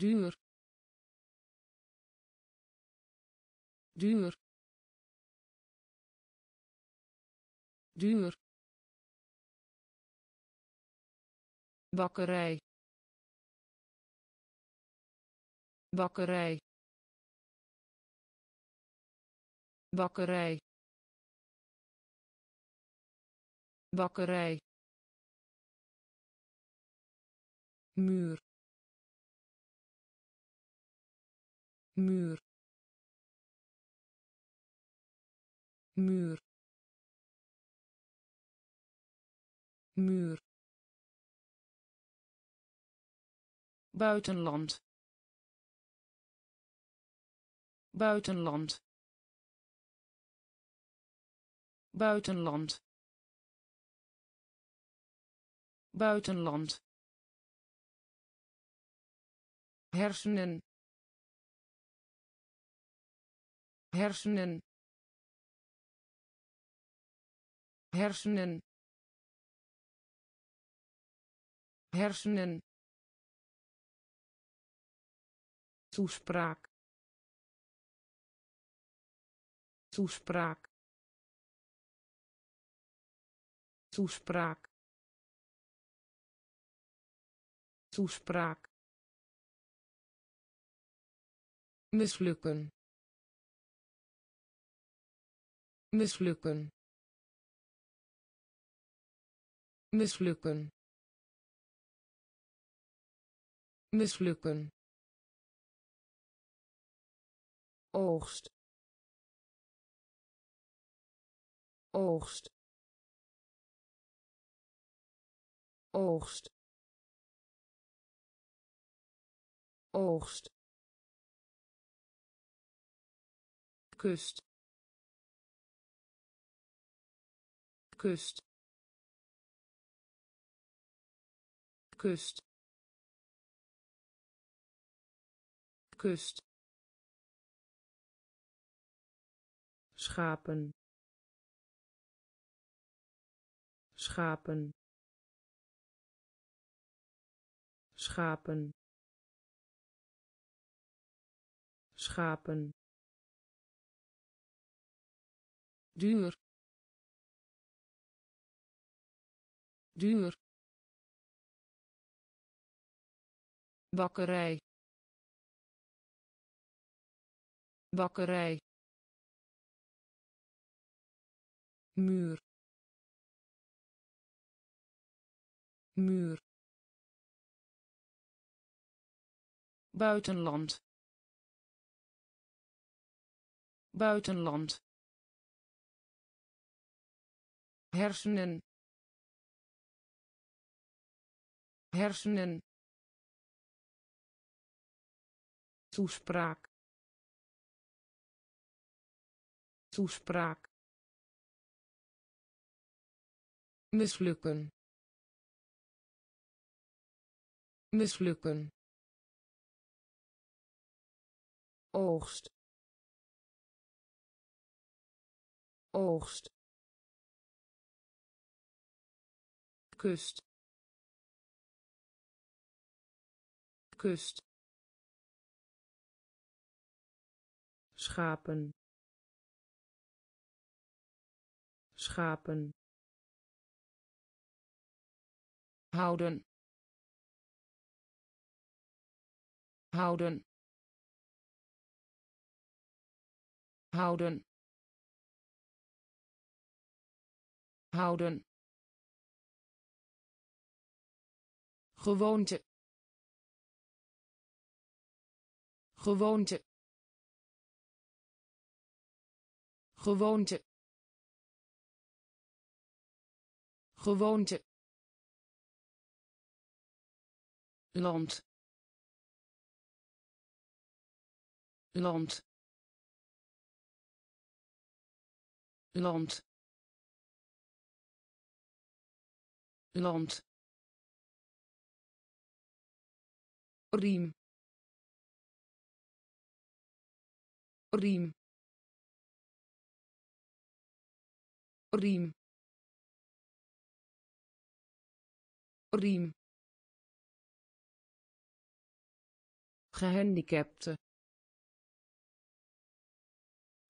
duur. Duur. Duur. Bakkerij. Bakkerij. Bakkerij. Bakkerij. Muur muur. Muur. Muur. Buitenland. Buitenland. Buitenland. Buitenland. Hersenen hersenen hersenen hersenen toespraak toespraak toespraak toespraak mislukken mislukken. Mislukken. Mislukken. Oogst. Oogst. Oogst. Oogst. Kust kust. Kust. Kust. Schapen. Schapen. Schapen. Schapen. Duur duur. Bakkerij. Bakkerij. Muur. Muur. Buitenland. Buitenland. Hersenen hersenen. Toespraak. Toespraak. Mislukken. Mislukken. Oogst. Oogst. Kust kust. Schapen. Schapen. Houden. Houden. Houden. Houden. Gewoonte gewoonte gewoonte gewoonte. Land land. Land land. Riem riem. Riem. Riem. Gehandicapte.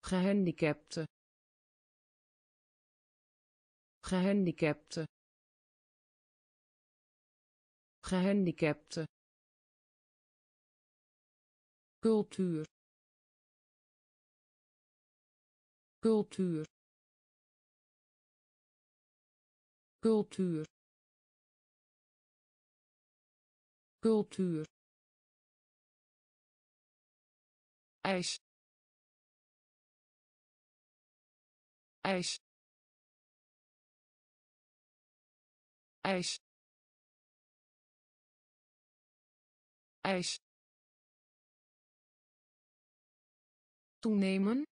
Gehandicapte. Gehandicapte. Gehandicapte. Cultuur cultuur. Cultuur. Cultuur. Ijs ijs ijs ijs toenemen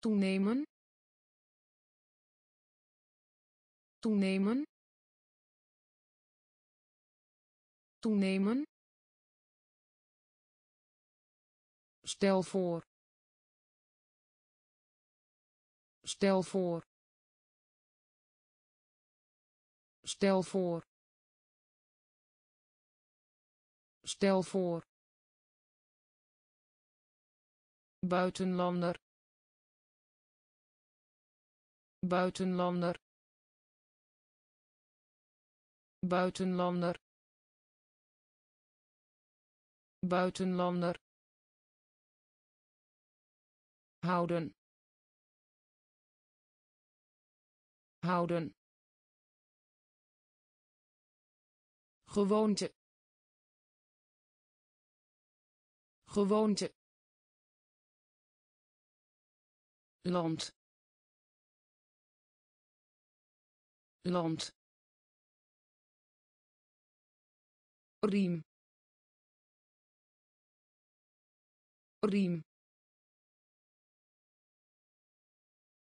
toenemen. Toenemen. Toenemen. Stel voor. Stel voor. Stel voor. Stel voor. Buitenlander buitenlander buitenlander buitenlander. Houden. Houden. Gewoonte. Gewoonte. Land land. Riem. Riem.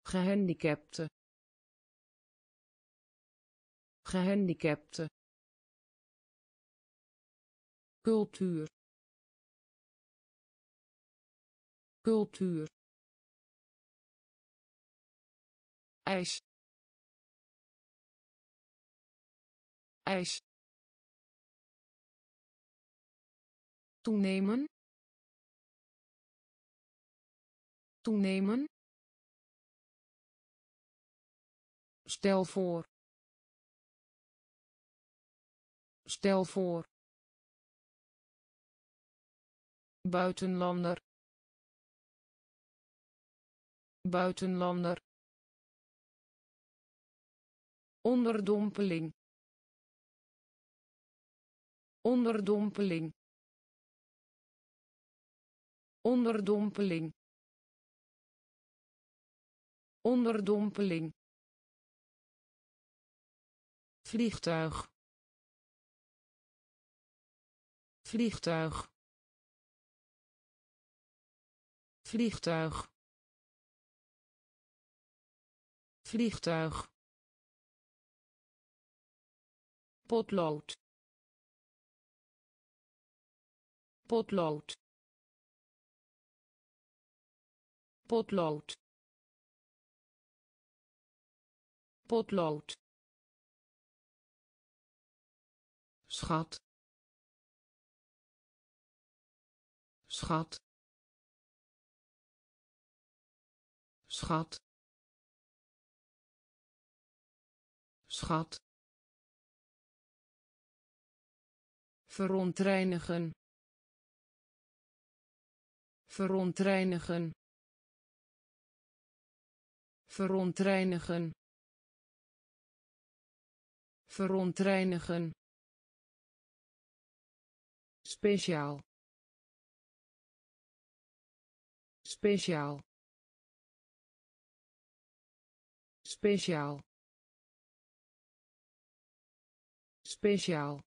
Gehandicapte. Gehandicapte. Cultuur. Cultuur. Ijs ijs toenemen. Toenemen. Stel voor. Stel voor. Buitenlander. Buitenlander. Onderdompeling onderdompeling. Onderdompeling. Onderdompeling. Vliegtuig. Vliegtuig. Vliegtuig. Vliegtuig. Potlood potlood. Potlood. Potlood. Schat. Schat. Schat. Schat. Verontreinigen verontreinigen. Verontreinigen. Verontreinigen. Speciaal. Speciaal. Speciaal. Speciaal.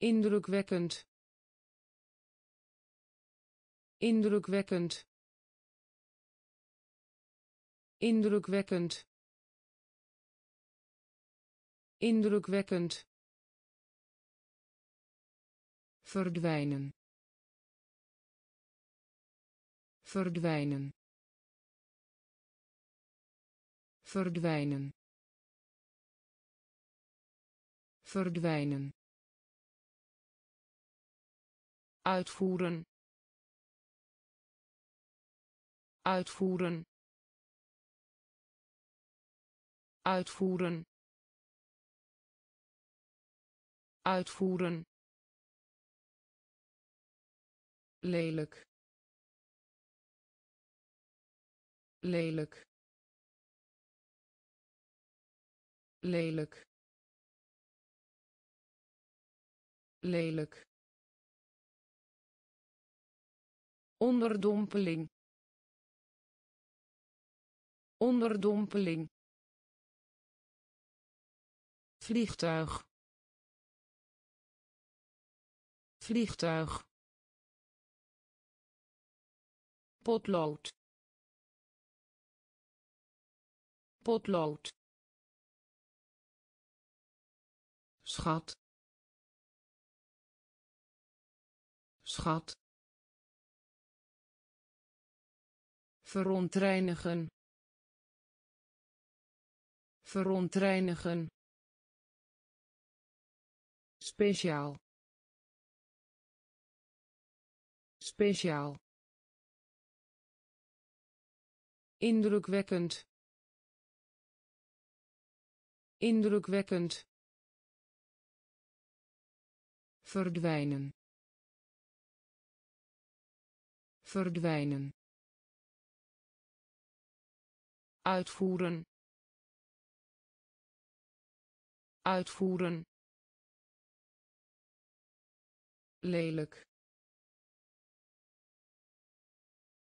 Indrukwekkend indrukwekkend. Indrukwekkend. Indrukwekkend. Verdwijnen. Verdwijnen. Verdwijnen. Verdwijnen. Uitvoeren uitvoeren. Uitvoeren. Uitvoeren. Lelijk. Lelijk. Lelijk. Lelijk. Onderdompeling onderdompeling. Vliegtuig. Vliegtuig. Potlood. Potlood. Schat. Schat. Verontreinigen verontreinigen. Speciaal. Speciaal. Indrukwekkend. Indrukwekkend. Verdwijnen. Verdwijnen. Uitvoeren uitvoeren. Lelijk.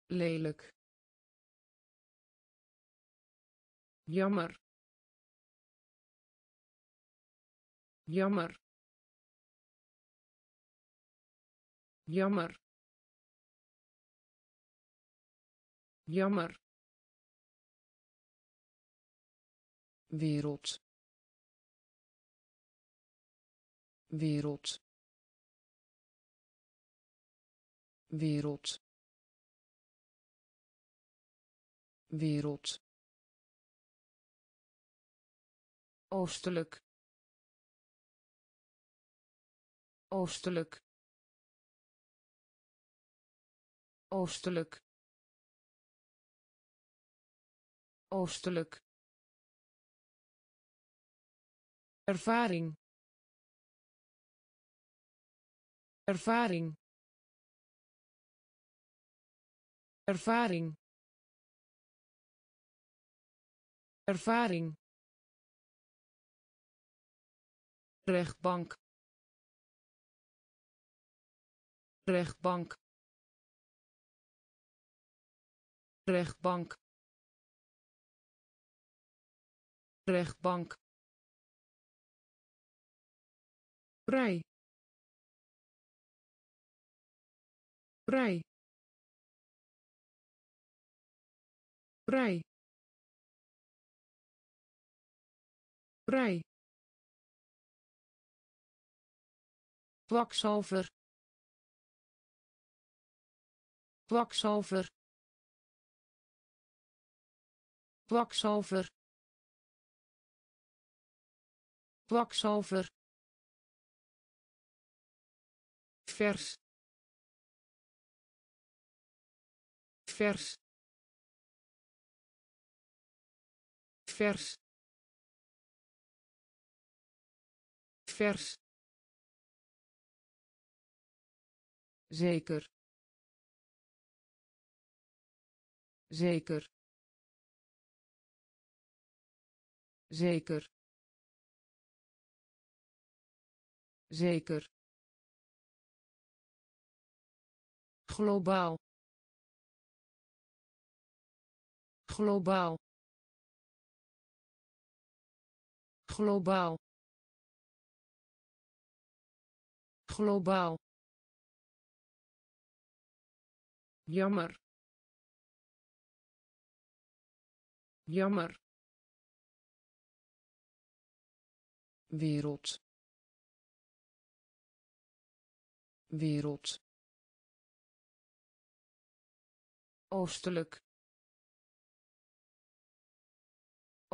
Lelijk. Jammer. Jammer. Jammer. Jammer. Wereld wereld. Wereld. Wereld. Oostelijk. Oostelijk. Oostelijk. Oostelijk. Ervaring ervaring. Ervaring. Ervaring. Rechtbank. Rechtbank. Rechtbank. Rechtbank. Vrij vrij vrij vrij kwakzalver. Kwakzalver. Kwakzalver. Kwakzalver. Vers vers. Vers. Vers. Zeker. Zeker. Zeker. Zeker. Globaal globaal. Globaal. Globaal. Jammer. Jammer. Wereld. Wereld. Oostelijk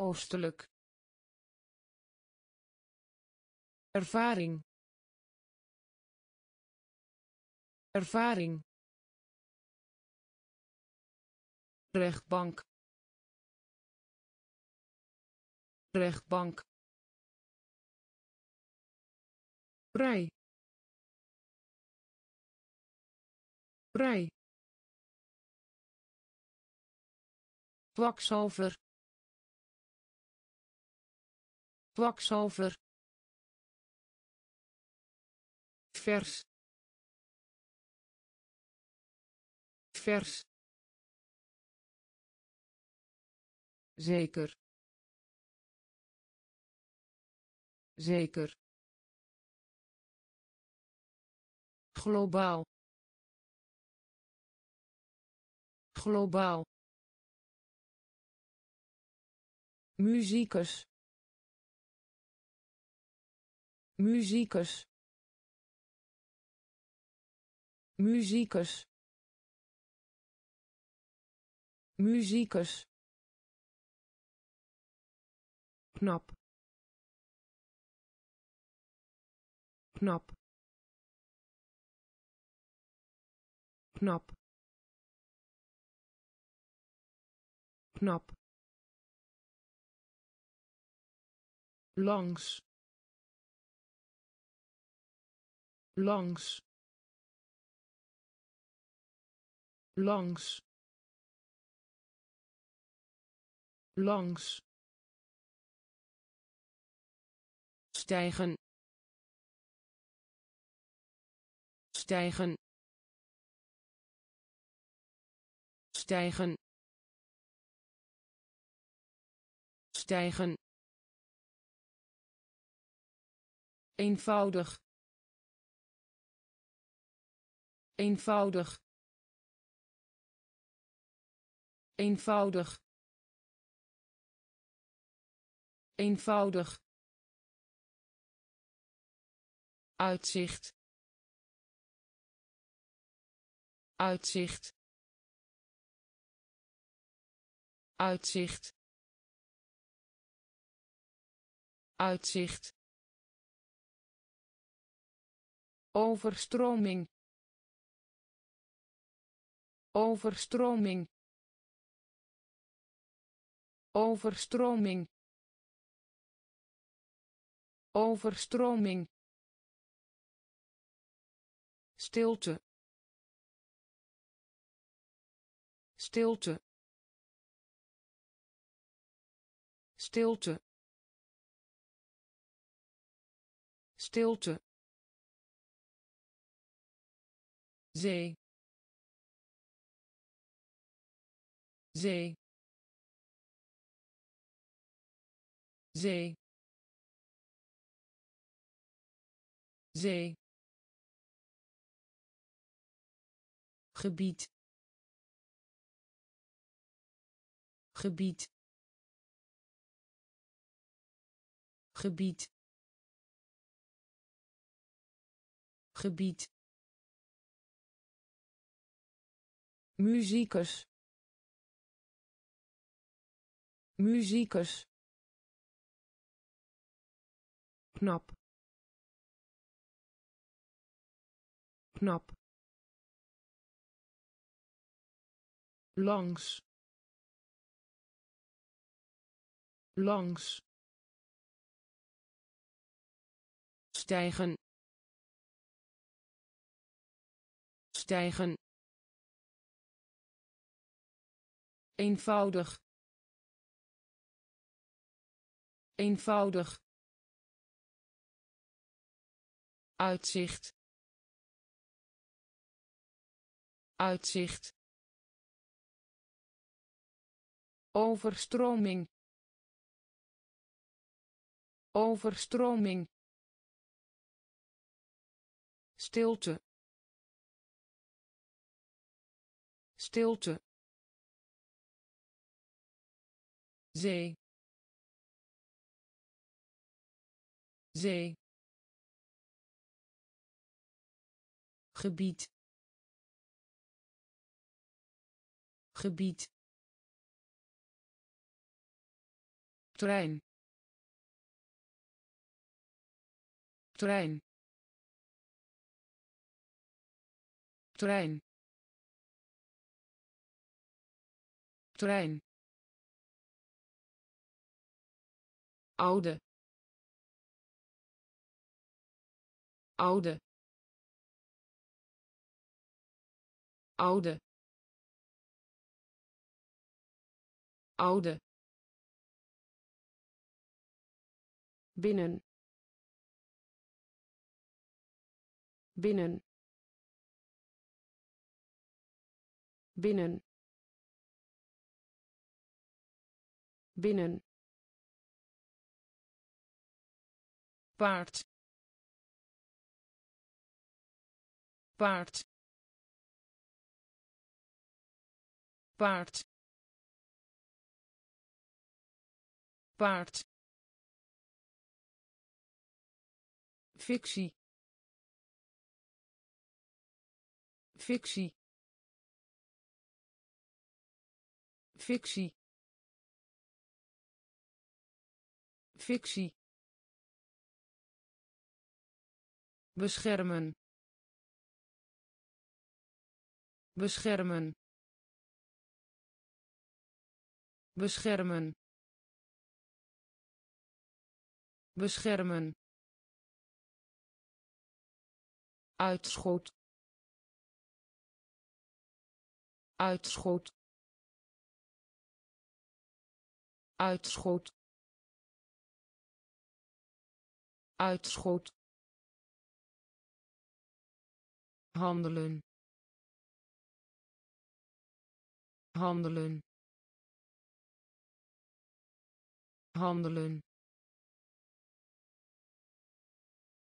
oostelijk. Ervaring. Ervaring. Rechtbank. Rechtbank. Vrij vrij kwakzalver kwakzalver. Vers. Vers. Zeker. Zeker. Globaal. Globaal. Muzikus muzikus. Muzikus. Muzikus. Knap knap knap knap langs langs. Langs. Langs. Stijgen. Stijgen. Stijgen. Stijgen. Eenvoudig eenvoudig. Eenvoudig. Eenvoudig. Uitzicht. Uitzicht. Uitzicht. Uitzicht. Overstroming overstroming. Overstroming. Overstroming. Stilte. Stilte. Stilte. Stilte. Zee zee zee zee gebied. Gebied. Gebied. Gebied. Muzikus muzikus. Knap knap langs langs stijgen. Stijgen. Eenvoudig eenvoudig. Uitzicht. Uitzicht. Overstroming. Overstroming. Stilte. Stilte. Zee zee. Gebied. Gebied. Trein. Trein. Trein. Trein. Oude oude. Oude. Oude. Binnen. Binnen. Binnen. Binnen. Paard paard. Paard. Paard. Fictie. Fictie. Fictie. Fictie. Beschermen beschermen. Beschermen. Beschermen. Uitschot. Uitschot. Uitschot. Uitschot. Handelen handelen. Handelen.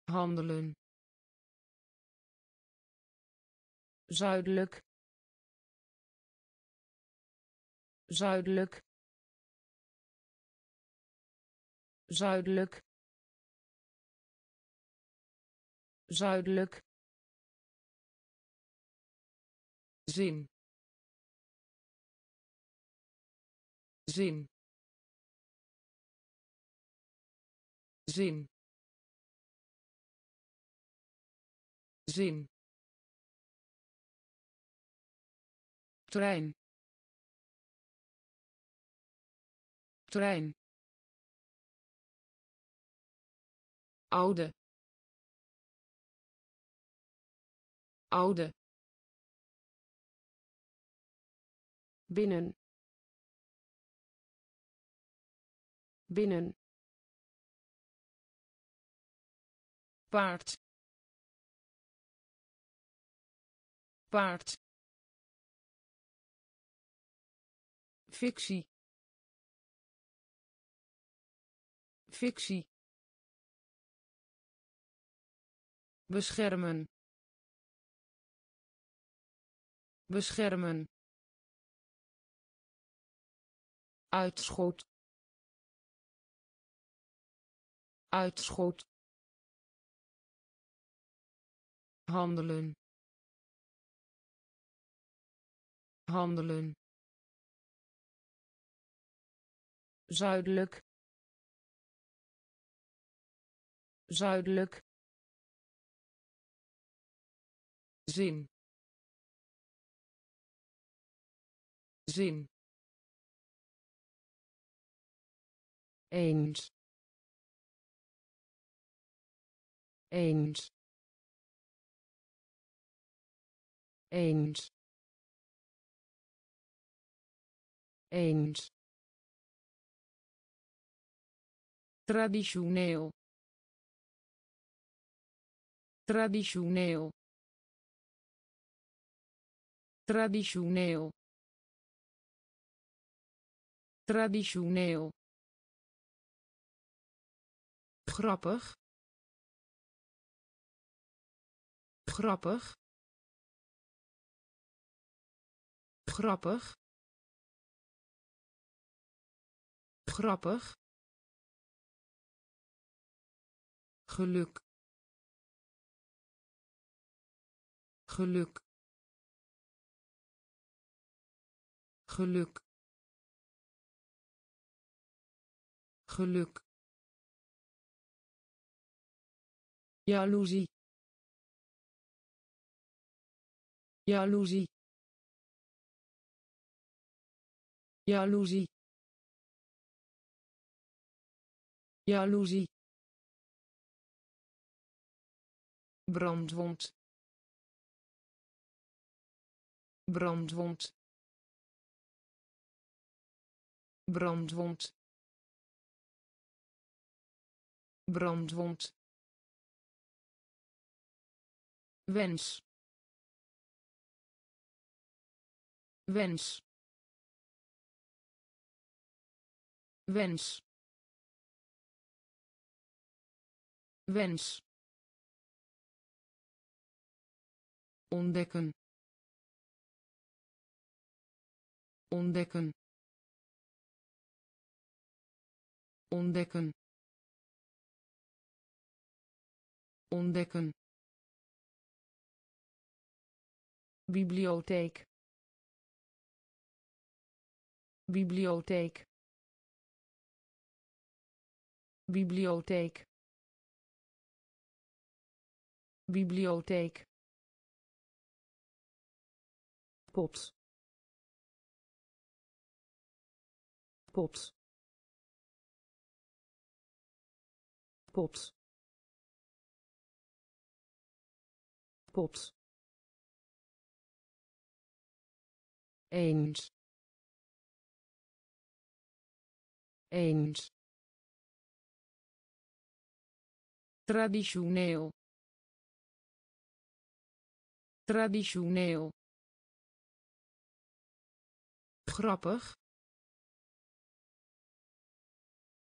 Handelen. Zuidelijk. Zuidelijk. Zuidelijk. Zuidelijk. Zin zin. Zin. Zin. Trein. Trein. Oude. Oude. Binnen binnen. Paard. Paard. Fictie. Fictie. Beschermen. Beschermen. Uitschot uitschot. Handelen. Handelen. Zuidelijk. Zuidelijk. Zin. Zin. Eens eens. Eens. Eens. Traditioneel. Traditioneel. Traditioneel. Traditioneel. Grappig grappig. Grappig. Grappig. Geluk. Geluk. Geluk. Geluk. Jaloezie jaloezie. Jaloezie. Jaloezie. Brandwond. Brandwond. Brandwond. Brandwond. Wens wens. Wens. Wens. Ontdekken. Ontdekken. Ontdekken. Ontdekken. Bibliotheek bibliotheek. Bibliotheek. Bibliotheek. Pot pot pot pot eens eens. Traditioneel. Traditioneel. Grappig.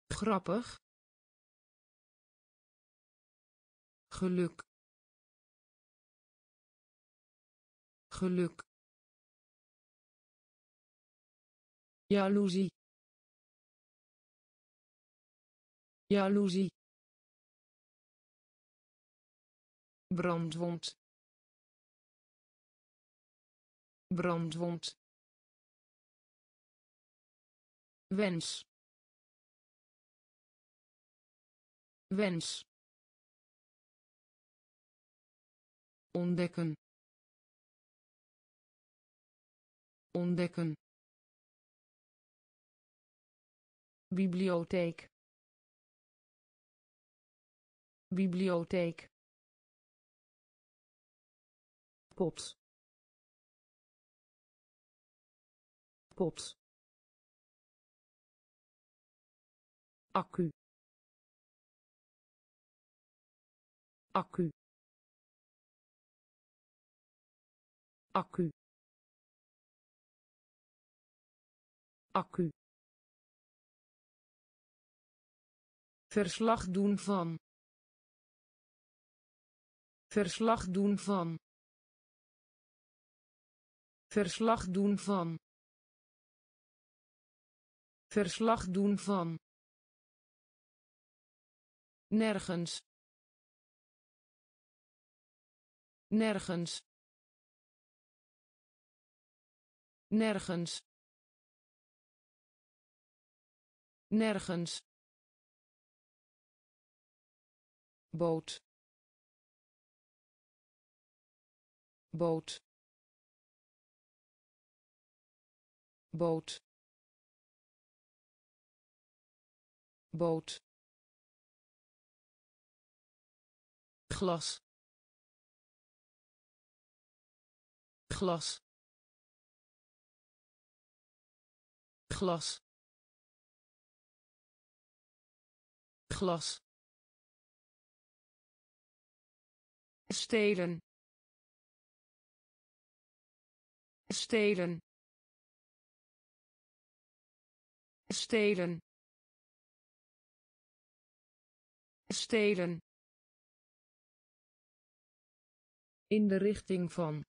Grappig. Geluk. Geluk. Jaloezie jaloezie. Brandwond. Brandwond. Wens. Wens. Ontdekken. Ontdekken. Bibliotheek bibliotheek. Pot pot accu. Accu. Accu. Accu. Verslag doen van verslag doen van. Verslag doen van. Verslag doen van. Nergens. Nergens. Nergens. Nergens. Boot boot. Boot. Boot. Glas. Glas. Glas. Glas. Stelen stelen stelen stelen In de richting van.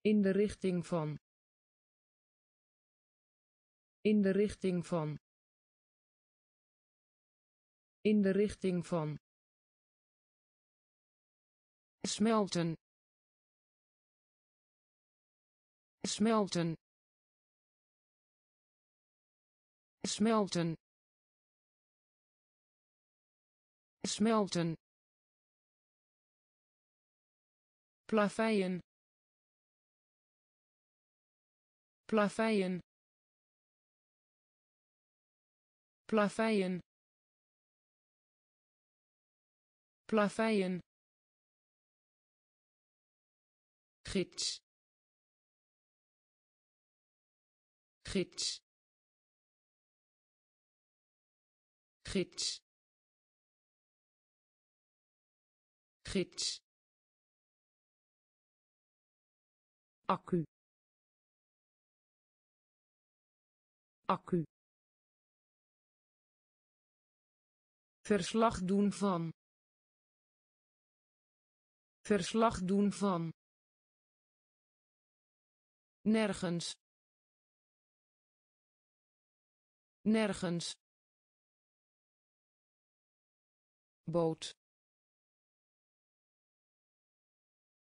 In de richting van. In de richting van. In de richting van. Smelten. Smelten. Smelten. smelten. Plaveien. Plaveien. Plaveien. Plaveien. Gids gids. Gids. Gids. Accu. Accu. Verslag doen van. Verslag doen van. Nergens nergens. Boot.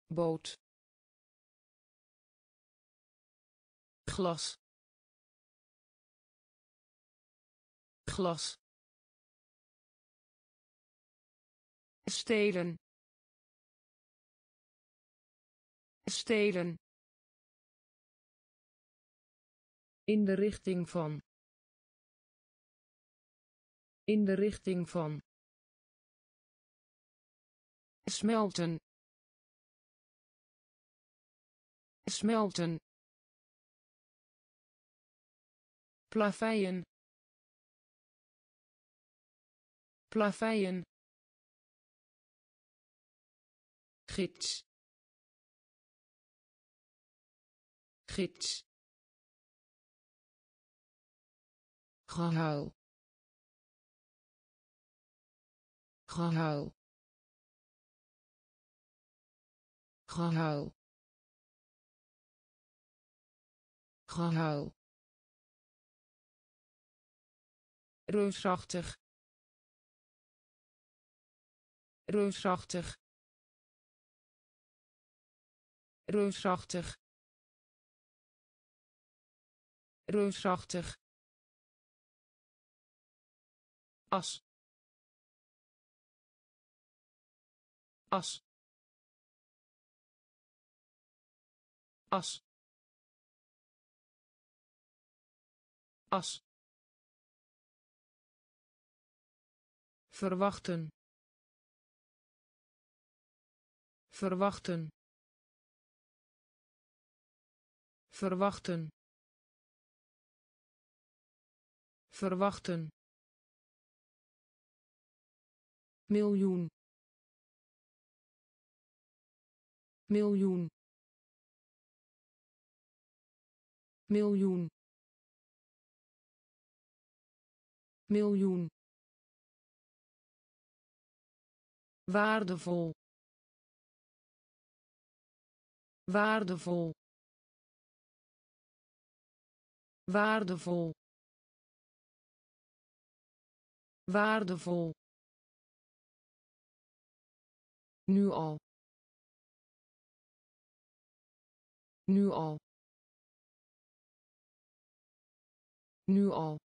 Boot. Glas. Glas. Stelen. Stelen. In de richting van in de richting van smelten. Smelten. Plaveien. Plaveien. Gids. Gids. Gehuil gehuil gehuil gehuil reusachtig. Reusachtig. Reusachtig. Reusachtig. As as. As. As. Verwachten. Verwachten. Verwachten. Verwachten. Miljoen miljoen. Miljoen. Miljoen. Waardevol. Waardevol. Waardevol. Waardevol. Nu al nu al. Nu al.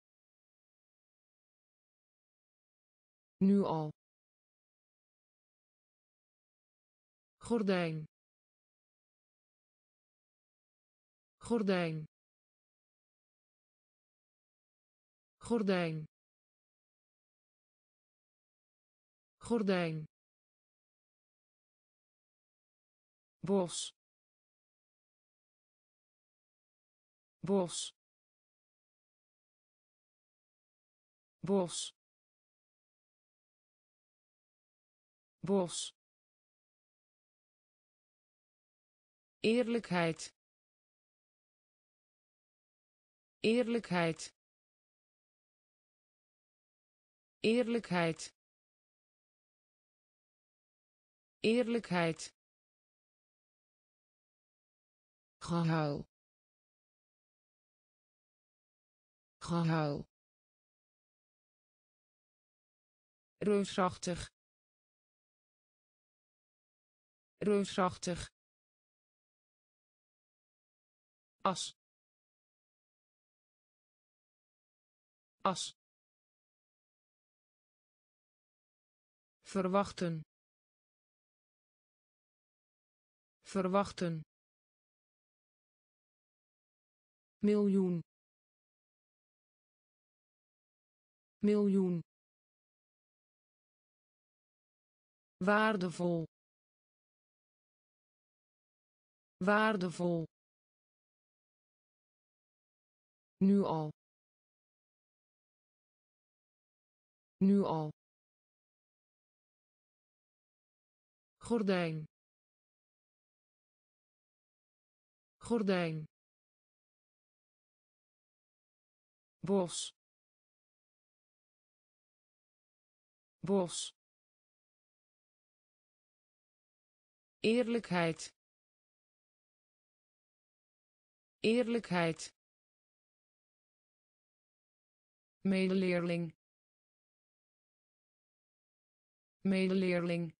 Nu al. Gordijn. Gordijn. Gordijn. Gordijn. Bos bos. Bos. Bos. Eerlijkheid. Eerlijkheid. Eerlijkheid. Eerlijkheid. Gehuil gehuil reusachtig reusachtig as. As. Verwachten. Verwachten. Miljoen miljoen. Waardevol. Waardevol. Nu al. Nu al. Gordijn. Gordijn. Bos bos. Eerlijkheid. Eerlijkheid. Medeleerling. Medeleerling.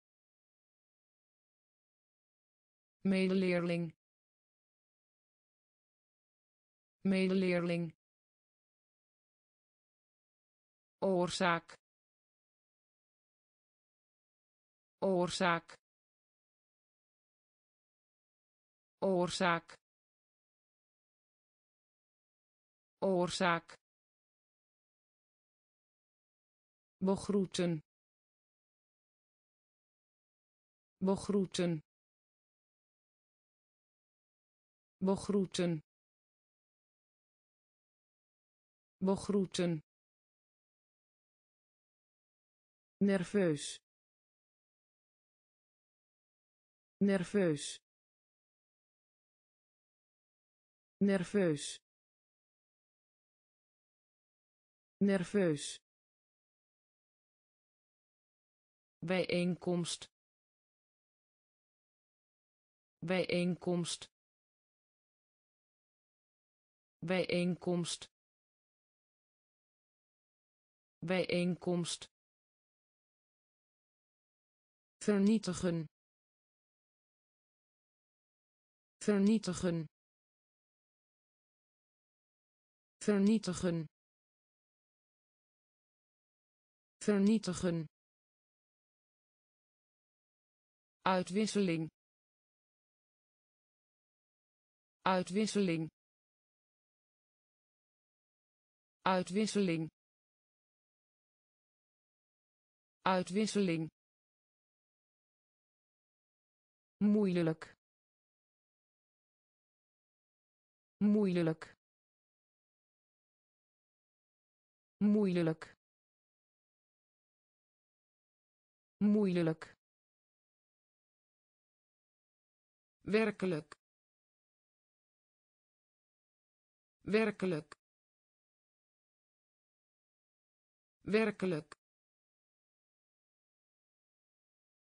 Medeleerling. Medeleerling. Oorzaak oorzaak oorzaak oorzaak begroeten begroeten begroeten begroeten. Nerveus nerveus. Nerveus. Nerveus. Bijeenkomst. Bijeenkomst. Bijeenkomst. Bijeenkomst. Vernietigen vernietigen. Vernietigen. Vernietigen. Uitwisseling. Uitwisseling. Uitwisseling. Uitwisseling. Moeilijk moeilijk. Moeilijk. Moeilijk. Werkelijk. Werkelijk. Werkelijk.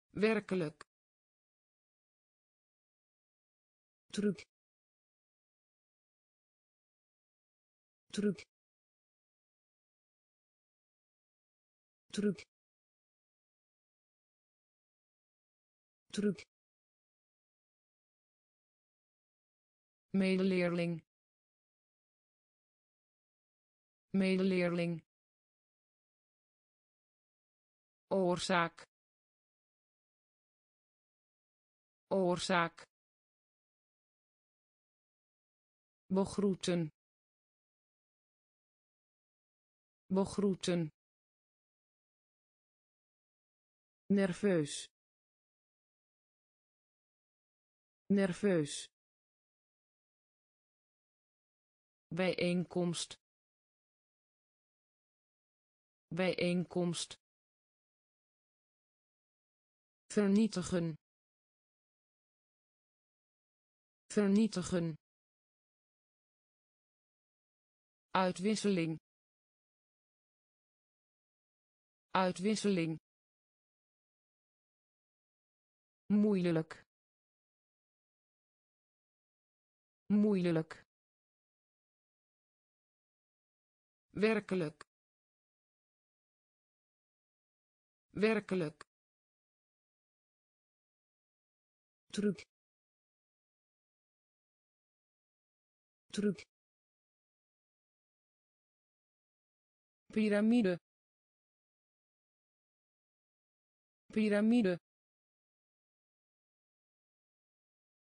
Werkelijk. Truc truc truc truc medeleerling. Medeleerling. Oorzaak. Oorzaak. Begroeten begroeten. Nerveus. Nerveus. Bijeenkomst. Bijeenkomst. Vernietigen. Vernietigen. Uitwisseling uitwisseling. Moeilijk. Moeilijk. Werkelijk. Werkelijk. Truc. Truc. Piramide piramide.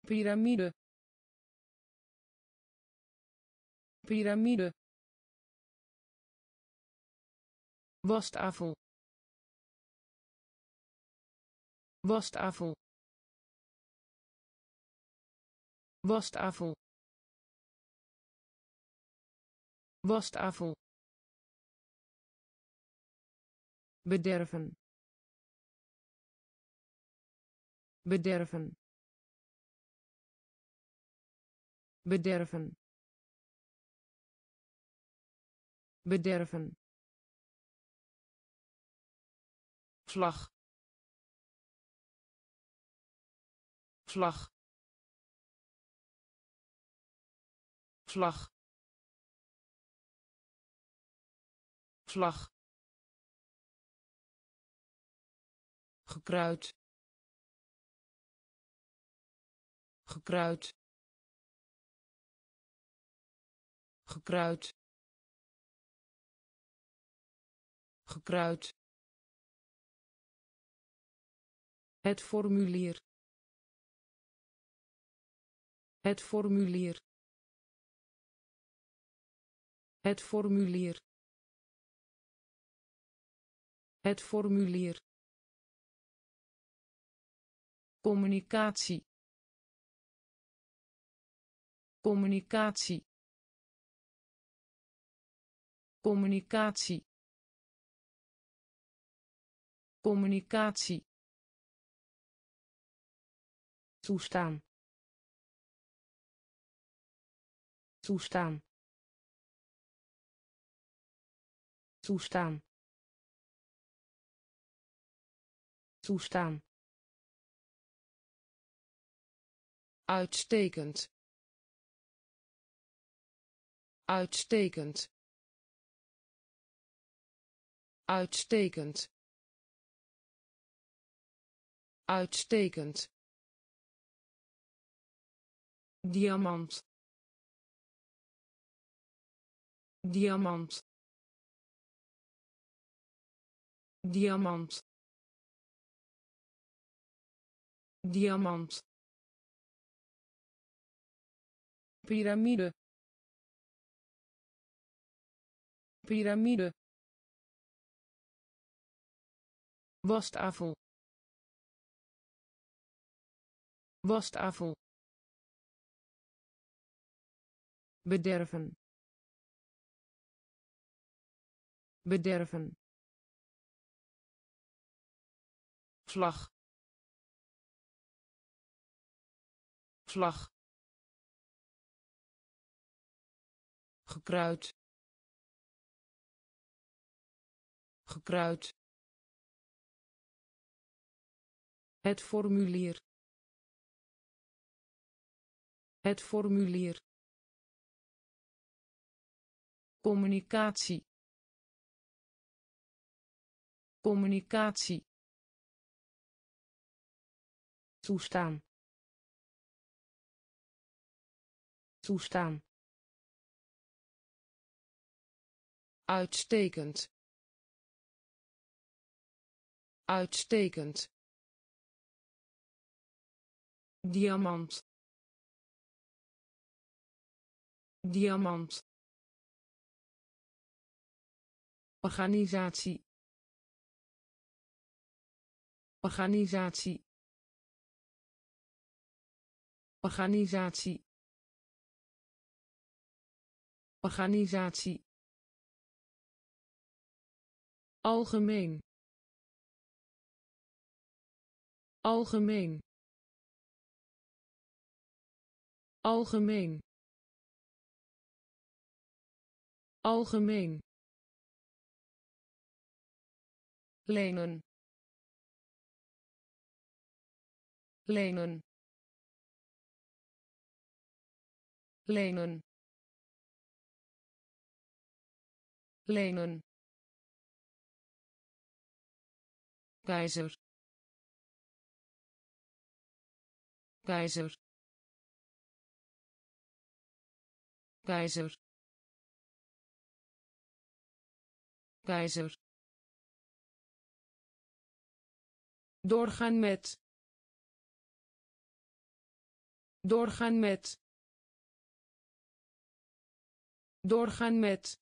Piramide. Piramide. Wastafel wastafel wastafel wastafel bederven bederven. Bederven. Bederven. Vlag. Vlag. Vlag. Vlag. Gekruid gekruid. Gekruid. Gekruid. Het formulier. Het formulier. Het formulier. Het formulier. Communicatie communicatie. Communicatie. Communicatie. Toestaan. Toestaan. Toestaan. Toestaan. Uitstekend uitstekend. Uitstekend. Uitstekend. Diamant. Diamant. Diamant. Diamant. Piramide piramide. Wastafel wastafel bederven. Bederven. Vlag. Vlag. Gekruid gekruid het formulier. Het formulier. Communicatie. Communicatie. Toestaan. Toestaan. Uitstekend uitstekend. Diamant. Diamant. Organisatie. Organisatie. Organisatie. Organisatie. Algemeen algemeen. Algemeen. Algemeen. Lenen. Lenen. Lenen. Lenen. Keizer keizer. Keizer. Keizer. Doorgaan met. Doorgaan met. Doorgaan met.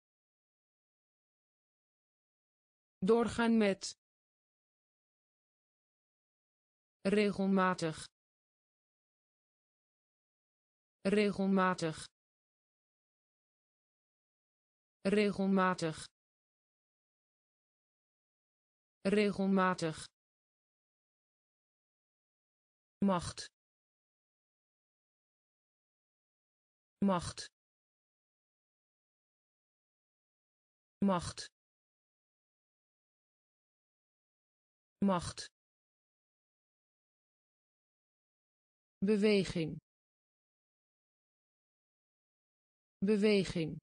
Doorgaan met. Regelmatig regelmatig regelmatig regelmatig macht macht macht macht. Beweging beweging.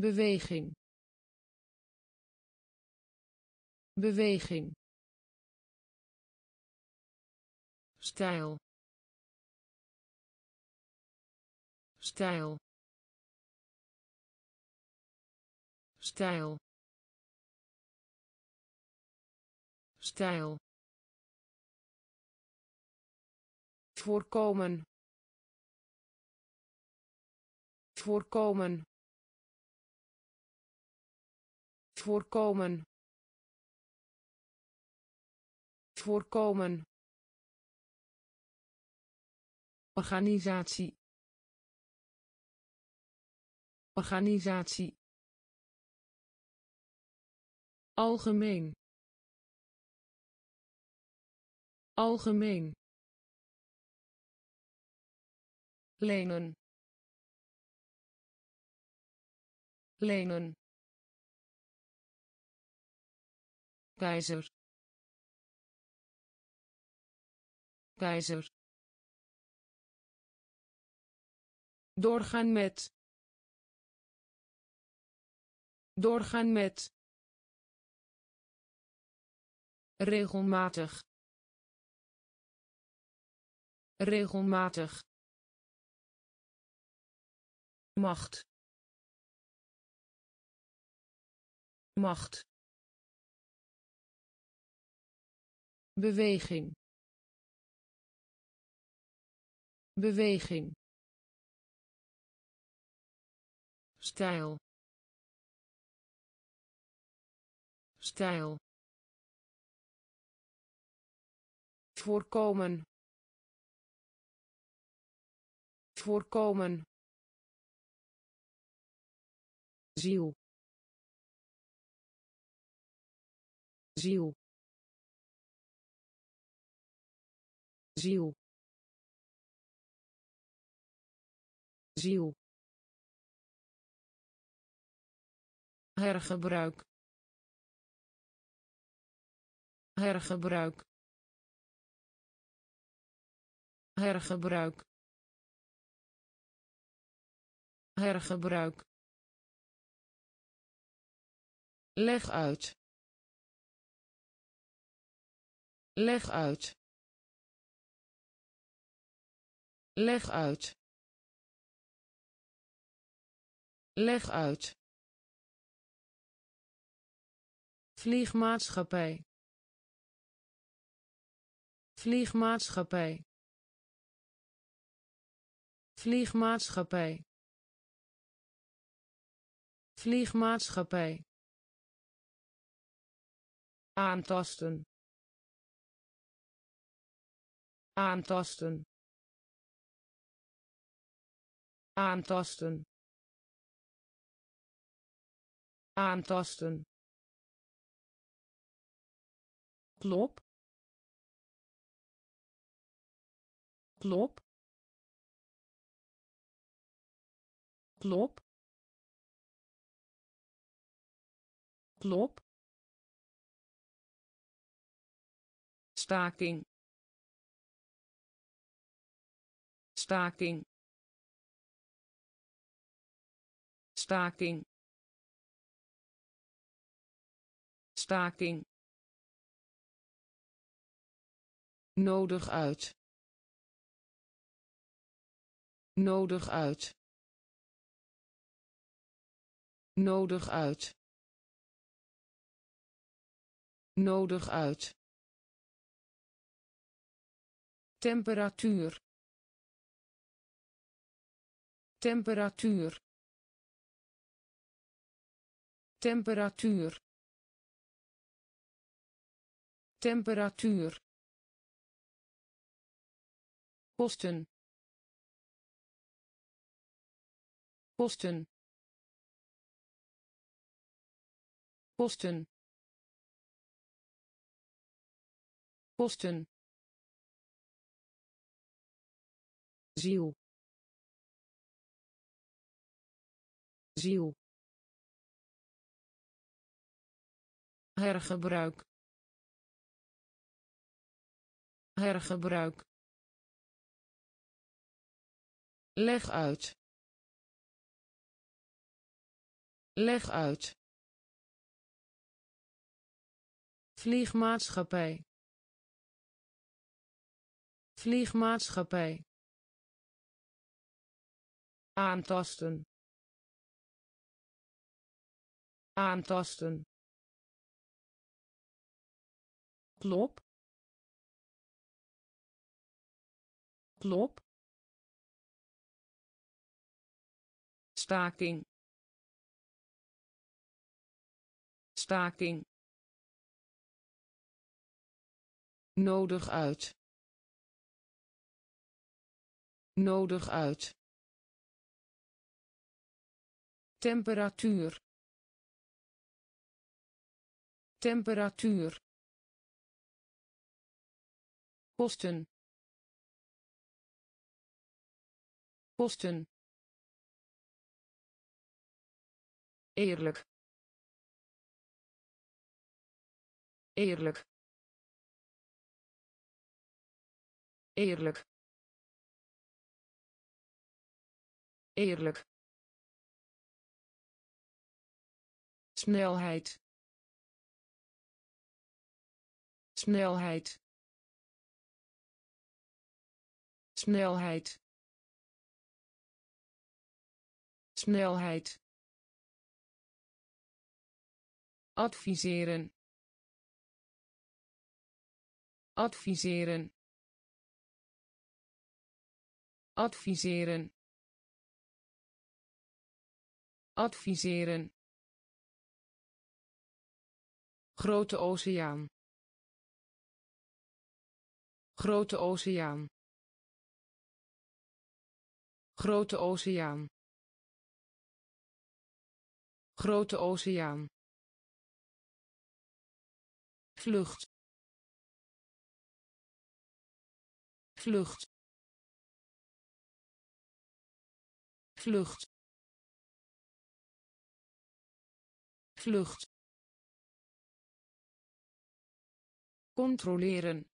Beweging. Beweging. Stijl. Stijl. Stijl. Stijl. Voorkomen voorkomen. Voorkomen. Voorkomen. Organisatie. Organisatie. Algemeen. Algemeen. Lenen lenen. Keizer. Keizer. Doorgaan met. Doorgaan met. Regelmatig. Regelmatig. Macht macht. Beweging. Beweging. Stijl. Stijl. Voorkomen. Voorkomen. Ziel ziel ziel ziel hergebruik. Hergebruik. Hergebruik. Hergebruik. Leg uit leg uit. Leg uit. Leg uit. Vliegmaatschappij. Vliegmaatschappij. Vliegmaatschappij. Vliegmaatschappij. Aantasten aantasten. Aantasten. Aantasten. Klop. Klop. Klop. Klop. Staking staking. Staking. Staking. Nodig uit. Nodig uit. Nodig uit. Nodig uit. Temperatuur temperatuur. Temperatuur. Temperatuur. Kosten kosten kosten kosten ziel ziel. Hergebruik. Hergebruik. Leg uit. Leg uit. Vliegmaatschappij. Vliegmaatschappij. Aantasten aantasten. Klop. Klop. Staking. Staking. Nodig uit. Nodig uit. Temperatuur temperatuur. Kosten. Kosten. Eerlijk. Eerlijk. Eerlijk. Eerlijk. Snelheid snelheid. Snelheid. Snelheid. Adviseren. Adviseren. Adviseren. Adviseren. Grote Oceaan. Grote Oceaan. Grote Oceaan. Grote Oceaan. Vlucht. Vlucht. Vlucht. Vlucht. controleren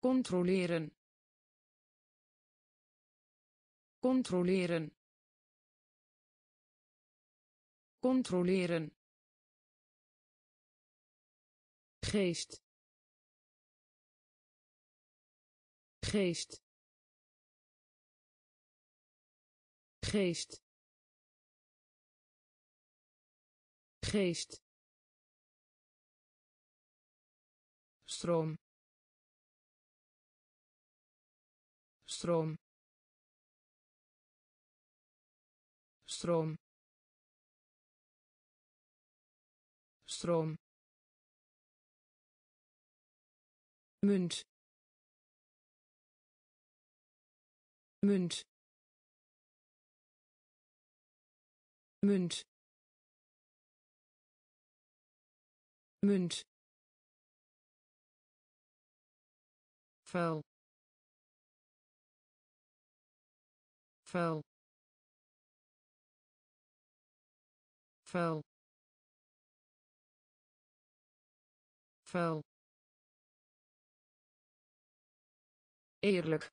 controleren. Controleren. Controleren. Geest. Geest. Geest. Geest. Stroom stroom. Stroom. Stroom. Munt. Munt. Munt. Munt. Vuil vuil. Vuil. Vuil. Eerlijk.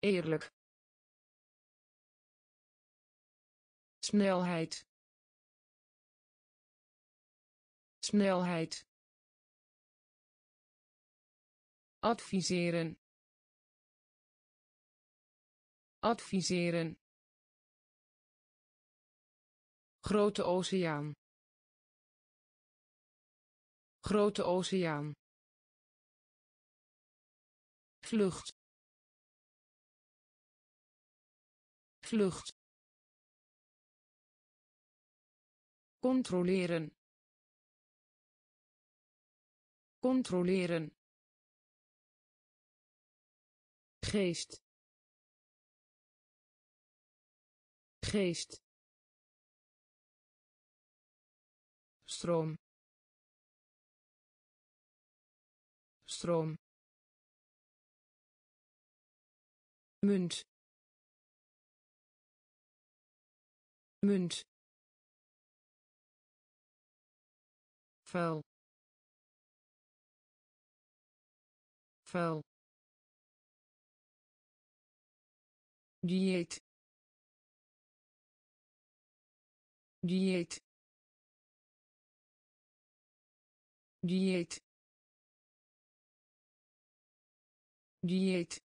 Eerlijk. Snelheid. Snelheid. Adviseren adviseren Grote oceaan. Grote oceaan. Vlucht. Vlucht. Controleren. Controleren. Geest. Geest. stroom. Stroom. Munt. Munt. Vuil. Vuil. Dieet dieet. Dieet. Dieet.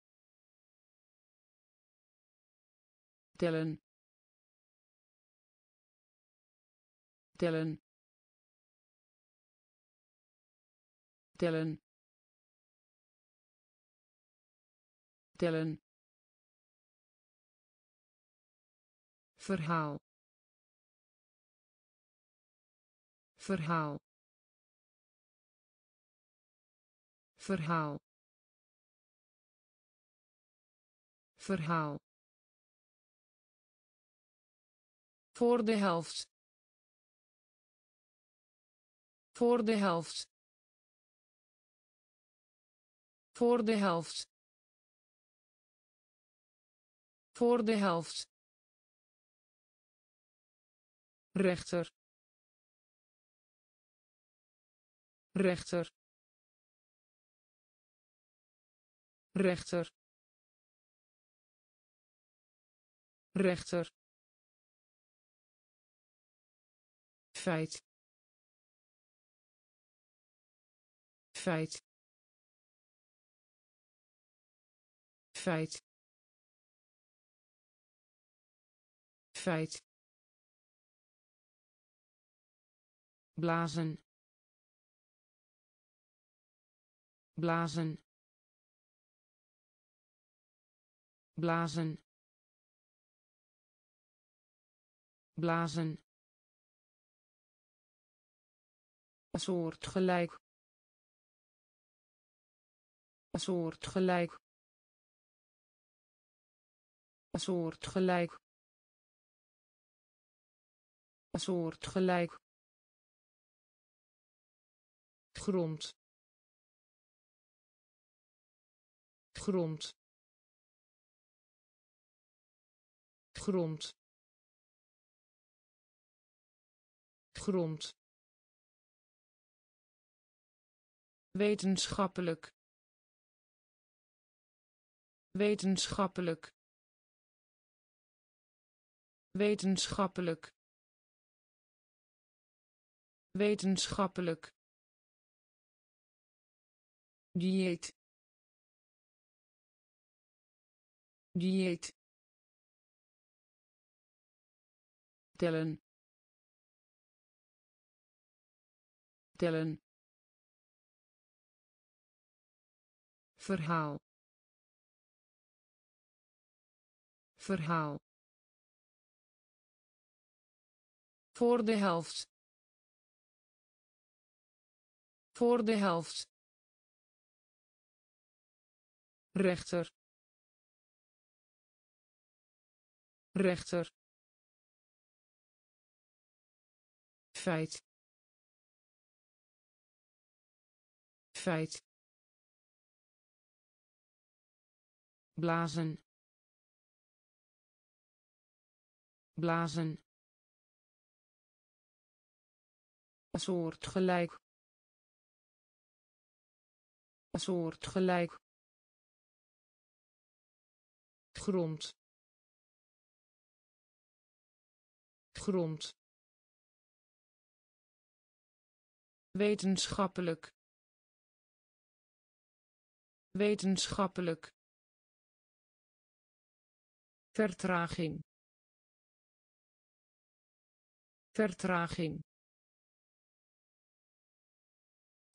Tellen. Tellen. Tellen. Tellen. Verhaal verhaal. Verhaal. Verhaal. Voor de helft. Voor de helft. Voor de helft. Voor de helft. Rechter rechter. Rechter. Rechter. Feit. Feit. Feit. Feit. Blazen blazen. Blazen. Blazen. Soortgelijk. Soortgelijk. Soortgelijk. Soortgelijk. Grond grond. Grond. Grond. Wetenschappelijk. Wetenschappelijk. Wetenschappelijk. Wetenschappelijk. Dieet dieet tellen. Tellen. Verhaal. Verhaal. Voor de helft. Voor de helft. Rechter rechter. Feit. Feit. Blazen. Blazen. Soortgelijk. Soortgelijk. Grond grond. Wetenschappelijk. Wetenschappelijk. Vertraging. Vertraging.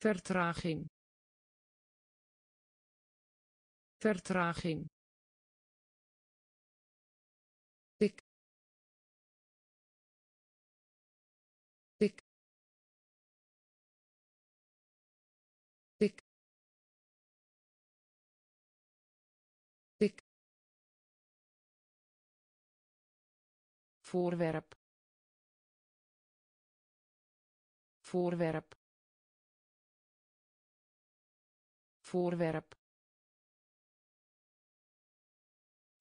Vertraging. Vertraging voorwerp voorwerp voorwerp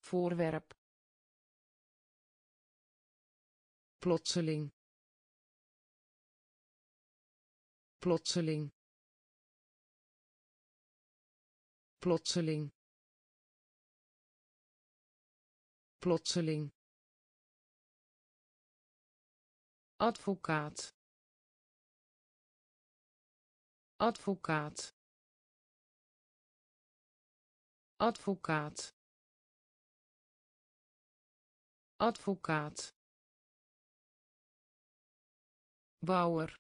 voorwerp. Plotseling. Plotseling. Plotseling. Plotseling advocaat. Advocaat. Advocaat. Advocaat. Bouwer.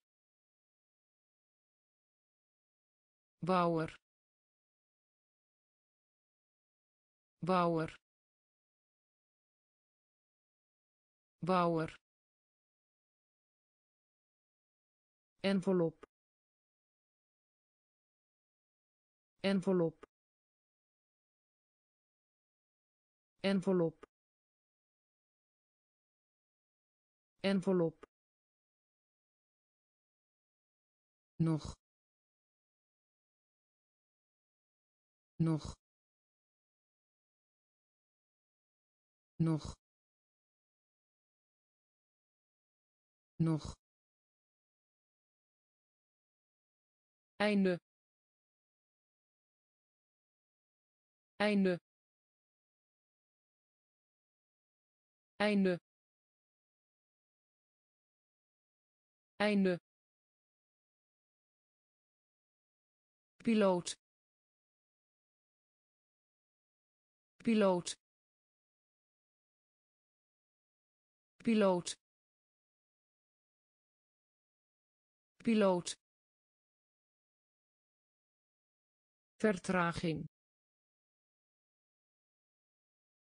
Bouwer. Bouwer. Bouwer envelop. Envelop. Envelop. Envelop. Nog. Nog. Nog. Nog einde. Einde. Einde. Einde. Piloot. Piloot. Piloot. Piloot vertraging.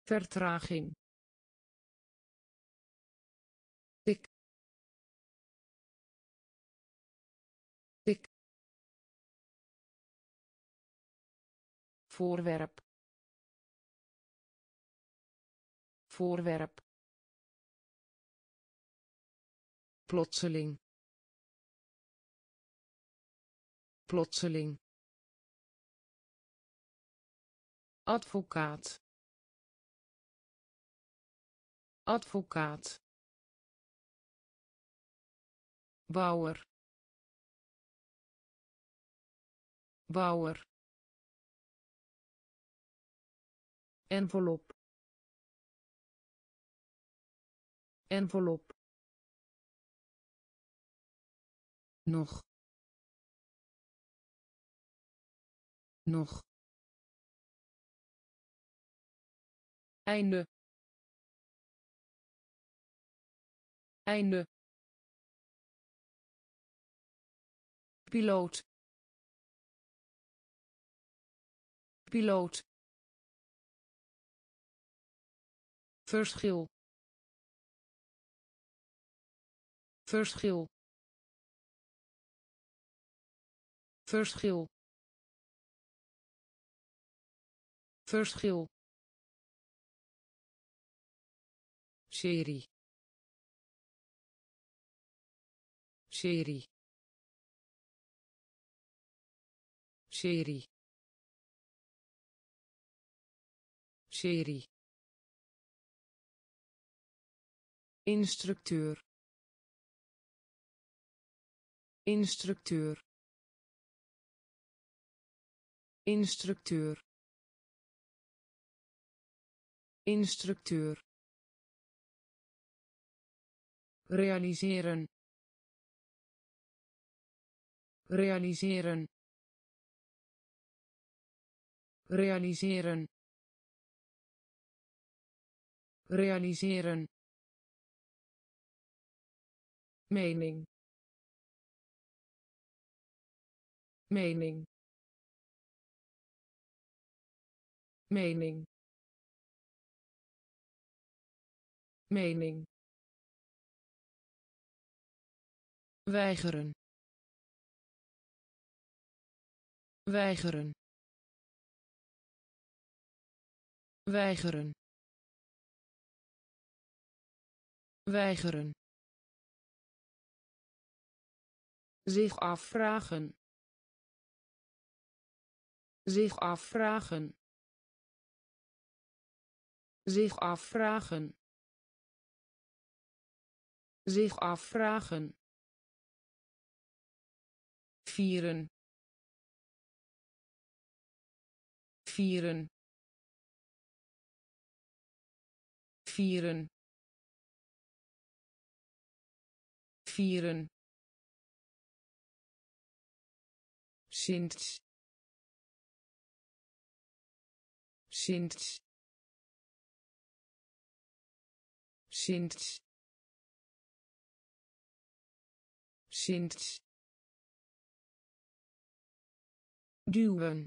Vertraging. Dik voorwerp. Voorwerp. Plotseling. Plotseling advocaat. Advocaat. Bouwer. Bouwer. Envelop. Envelop. Nog. Nog einde. Einde. Piloot. Piloot. Verschil. Verschil. Verschil. Verschil serie. Serie. Serie. Serie. Instructeur. Instructeur. Instructeur. Instructeur realiseren. Realiseren. Realiseren. Realiseren. Mening. Mening. Mening. Mening weigeren. Weigeren. Weigeren. Weigeren. Zich afvragen. Zich afvragen. Zich afvragen. Zich afvragen vieren. Vieren. Vieren. Vieren. Sinds. Sinds. Sinds duwen.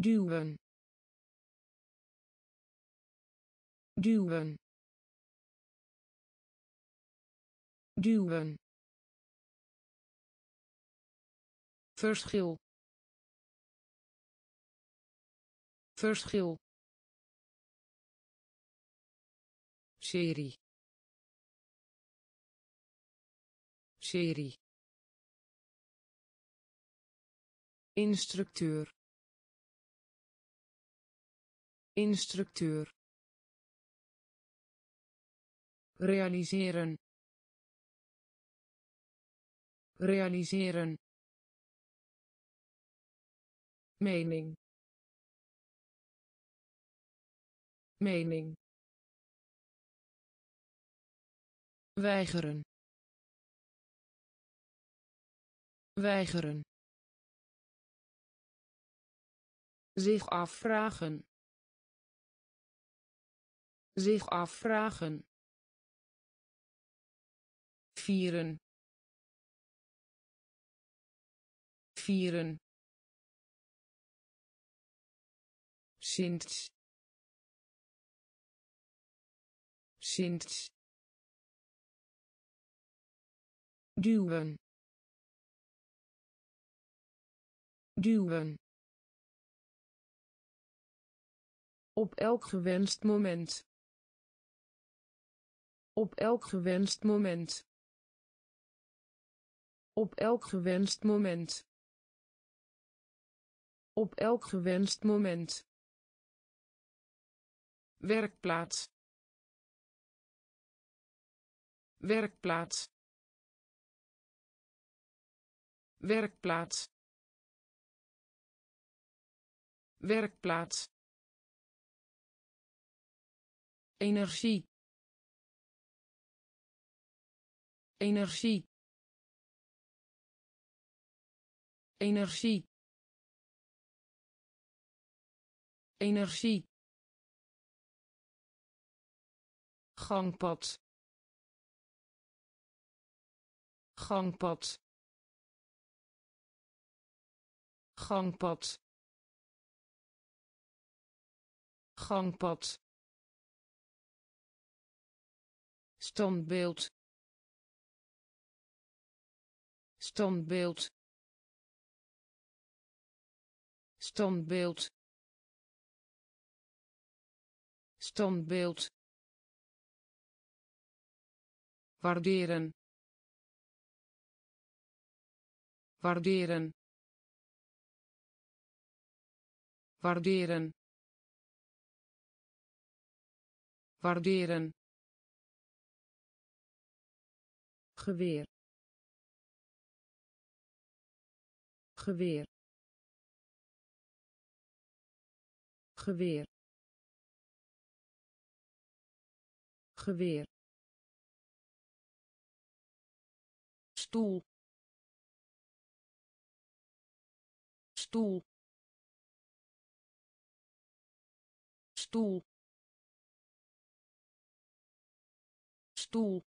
Duwen. Duwen. Duwen. Verschil. Verschil. Serie. Serie instructeur. Instructeur. Realiseren. Realiseren. Mening. Mening. Weigeren. Weigeren zich afvragen. Zich afvragen. Vieren. Vieren. Sinds. Sinds. Duwen. Duwen op elk gewenst moment. Op elk gewenst moment. Op elk gewenst moment. Op elk gewenst moment. Werkplaats. Werkplaats. Werkplaats. Werkplaats energie. Energie. Energie. Energie. Gangpad. Gangpad. Gangpad. Gangpad standbeeld. Standbeeld. Standbeeld. Standbeeld. Waarderen. Waarderen. Waarderen. Waarderen geweer. Geweer. Geweer. Geweer. Stoel. Stoel. Stoel. Stoel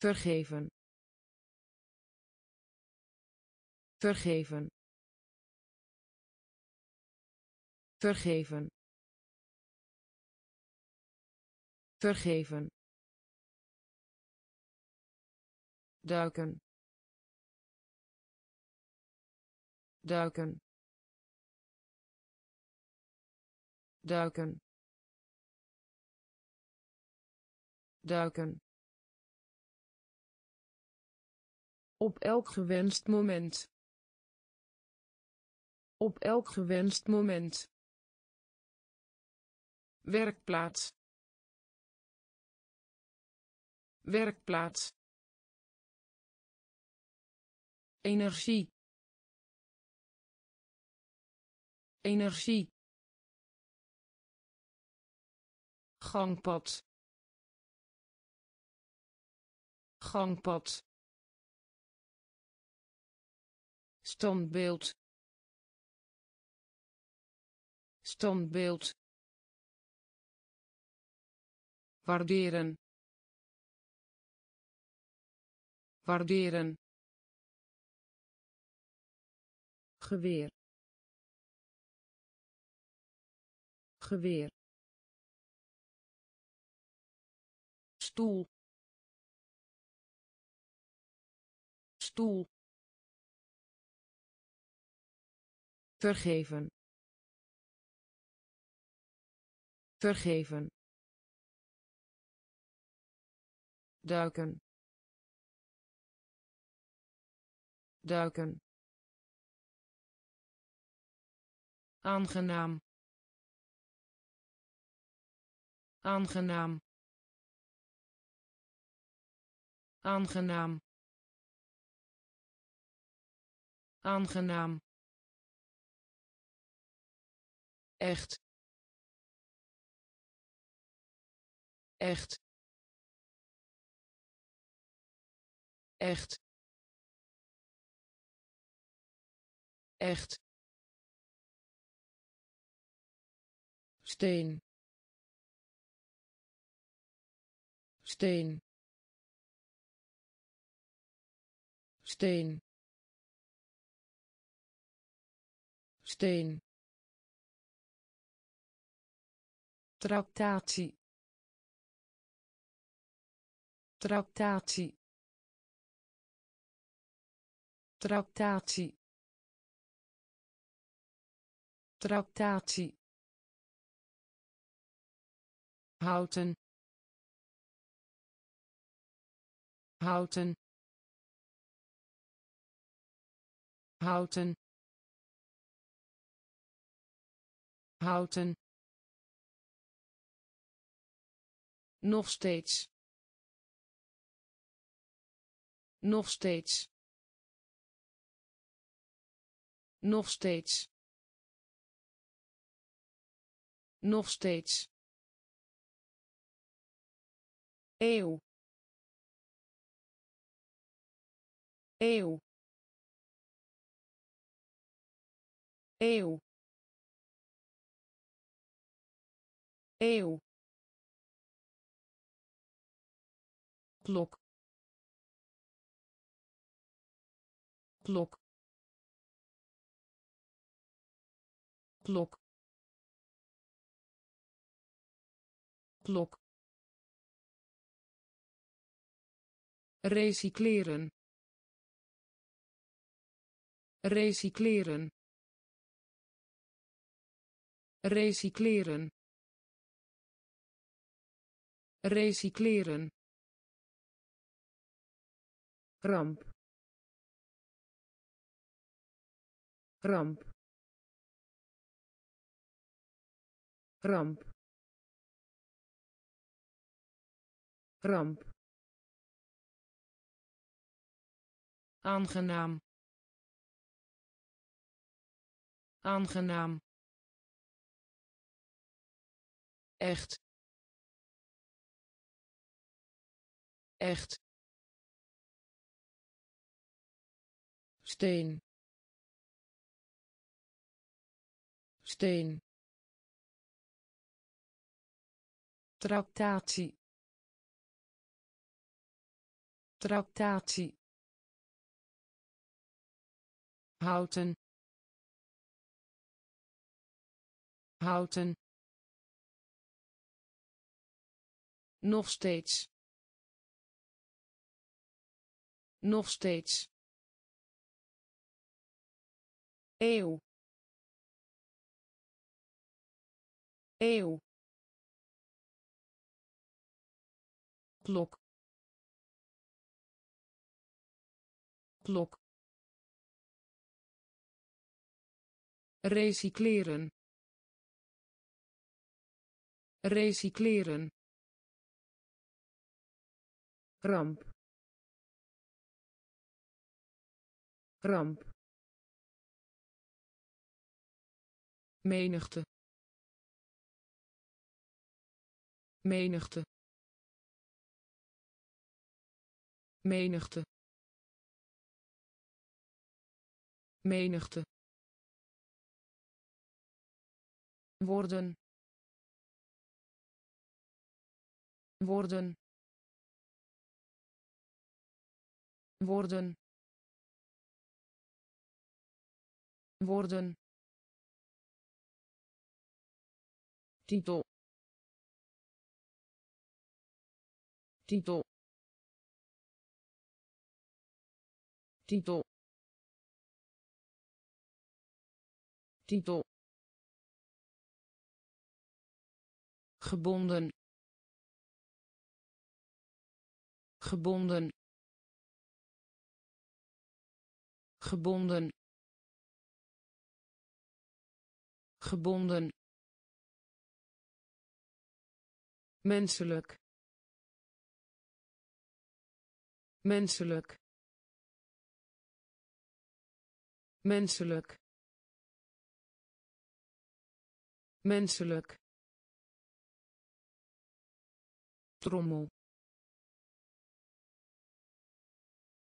vergeven. Vergeven. Vergeven. Vergeven. Duiken. Duiken. Duiken. Duiken op elk gewenst moment. Op elk gewenst moment. Werkplaats. Werkplaats. Energie. Energie. Gangpad. Gangpad standbeeld. Standbeeld. Waarderen. Waarderen. Geweer. Geweer. Stoel. Stoel vergeven. Vergeven. Duiken. Duiken. Aangenaam. Aangenaam. Aangenaam. Aangenaam echt. Echt. Echt. Echt. Steen. Steen. Steen. Steen tractatie. Tractatie. Tractatie. Tractatie. Houten. Houten. Houten. Houten nog steeds. Nog steeds. Nog steeds. Nog steeds. Eeuw. Eeuw. Eeuw. Eeuw klok. Klok. Klok. Klok. Recycleren. Recycleren. Recycleren. Recycleren ramp ramp ramp ramp aangenaam. Aangenaam. Echt. Echt steen. Steen. Tractatie. Tractatie. Houten. Houten. Nog steeds. Nog steeds eeuw. Eeuw. Klok. Klok. Recycleren. Recycleren. Ramp. Ramp menigte. Menigte. Menigte. Menigte. Worden worden worden worden titel titel titel titel gebonden. Gebonden. Gebonden. Gebonden menselijk. Menselijk. Menselijk. Menselijk. Trommel.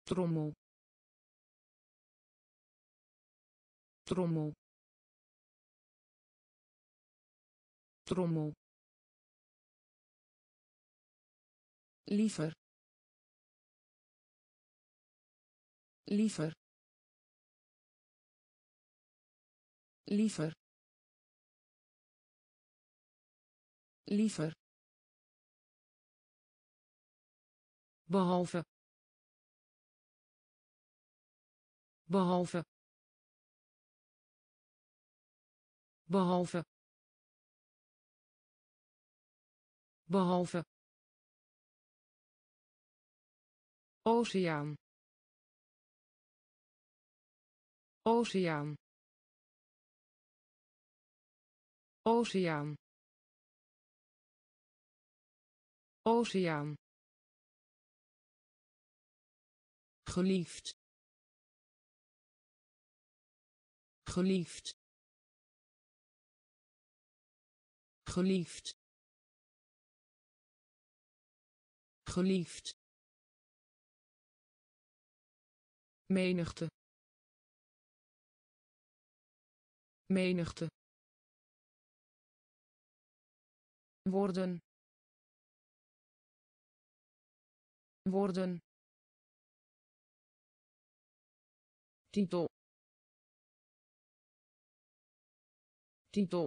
Trommel. Trommel. Trommel liever. Liever. Liever. Liever. Behalve. Behalve. Behalve. Behalve oceaan. Oceaan. Oceaan. Oceaan. Geliefd. Geliefd. Geliefd. Geliefd menigte. Menigte. Worden worden titel. Titel.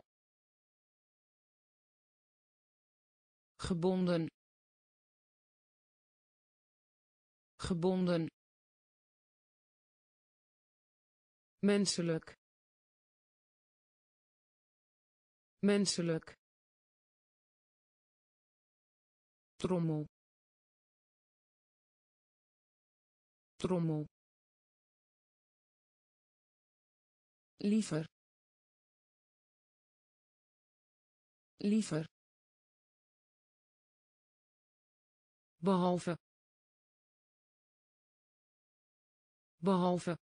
Gebonden. Gebonden menselijk. Menselijk. Trommel. Trommel. Liever. Liever. Behalve. Behalve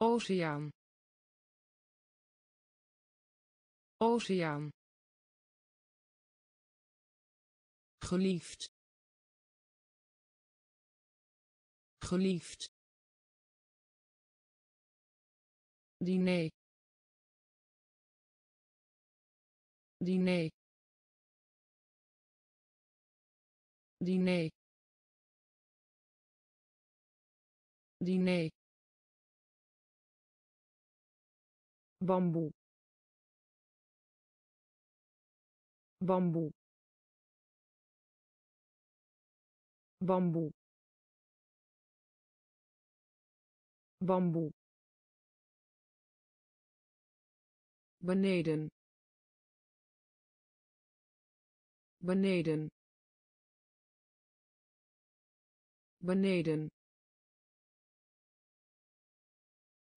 oceaan. Oceaan. Geliefd. Geliefd. Diner. Diner. Diner. Diner bamboe. Bamboe. Bamboe. Bamboe. Beneden. Beneden. Beneden.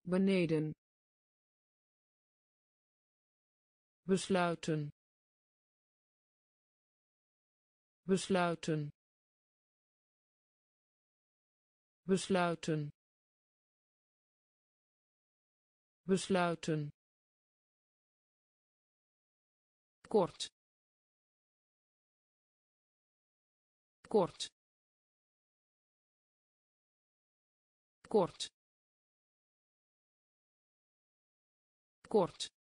Beneden besluiten. Besluiten. Besluiten. Besluiten. Kort. Kort. Kort. Kort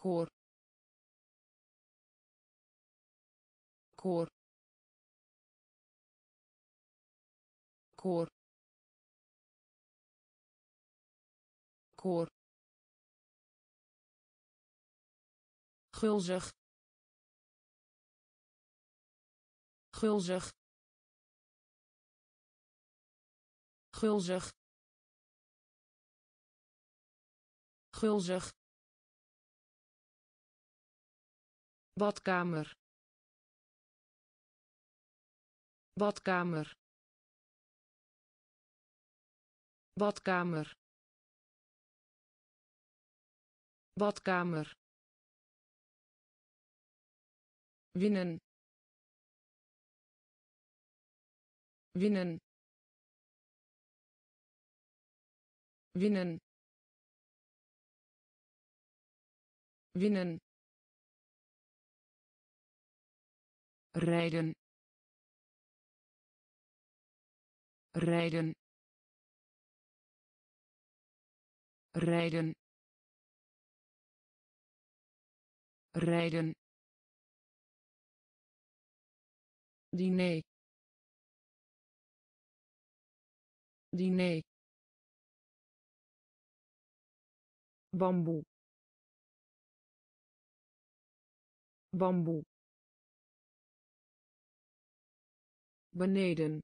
koor. Koor. Koor. Koor. Gulzig. Gulzig. Gulzig. Gulzig badkamer. Badkamer. Badkamer. Badkamer. Winnen. Winnen. Winnen. Winnen rijden. Rijden. Rijden. Rijden. Diner. Diner. Bamboe. Bamboe beneden.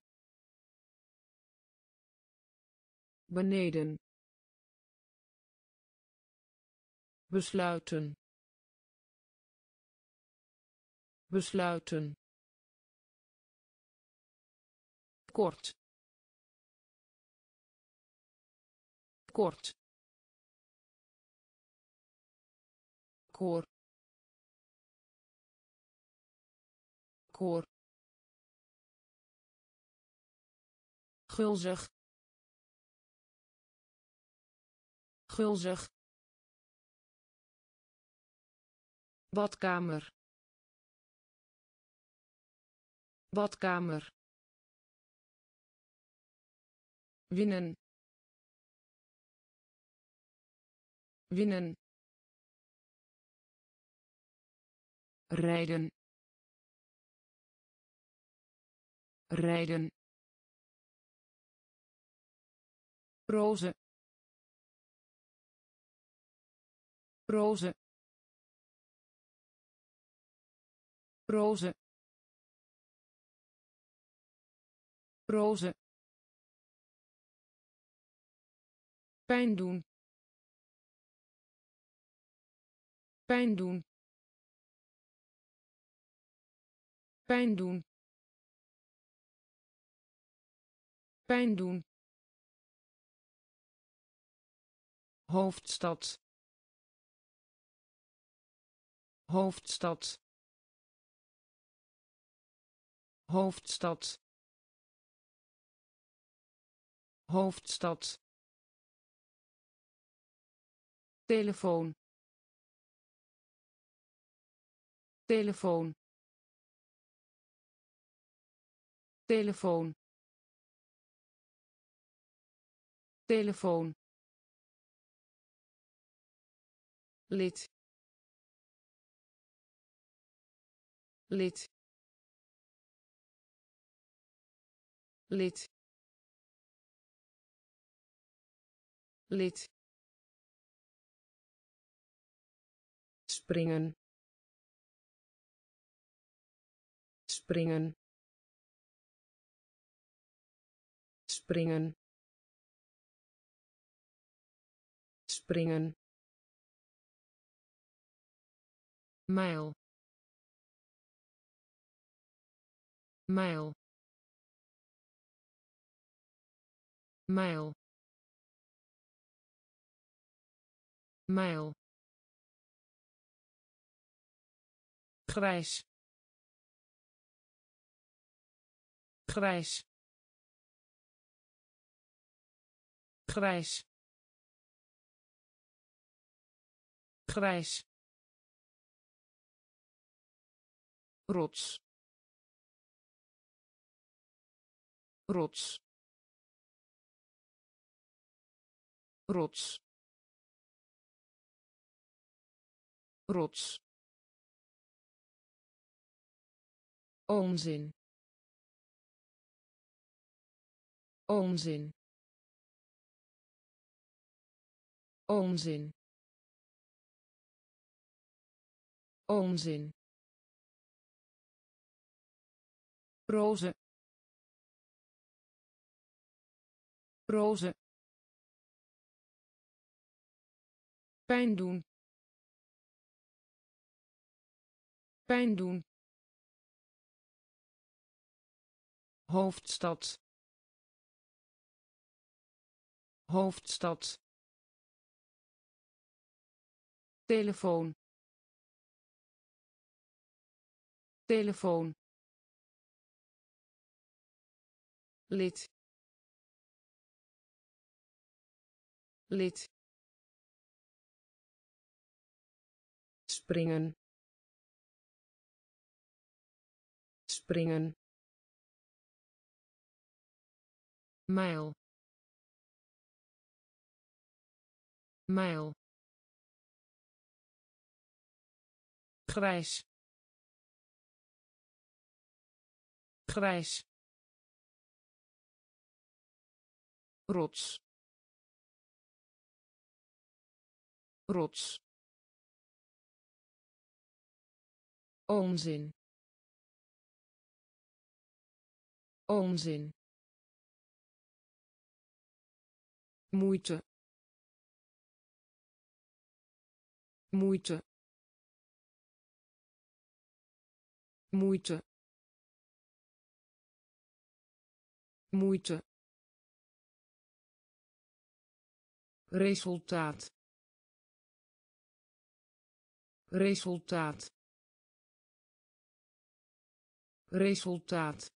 Beneden. Besluiten. Besluiten. Kort. Kort. Koor. Koor gulzig. Gulzig. Badkamer. Badkamer. Winnen. Winnen. Rijden. Rijden roze roze roze roze pijn doen. Pijn doen. Pijn doen. Pijn doen hoofdstad. Hoofdstad. Hoofdstad. Hoofdstad. Telefoon. Telefoon. Telefoon. Telefoon lid. Lid. Lid. Lid. Springen. Springen. Springen. Springen mijl mijl mijl mijl grijs. Grijs. Grijs. Grijs rots. Rots. Rots. Rots. Onzin. Onzin. Onzin. Onzin roze roze pijn doen. Pijn doen. Hoofdstad. Hoofdstad. Telefoon. Telefoon lid. Lid. Springen. Springen. Mijl. Mijl. Grijs. Grijs rots. Rots. Onzin. Onzin. Moeite. Moeite. Moeite. Moeite resultaat. Resultaat. Resultaat.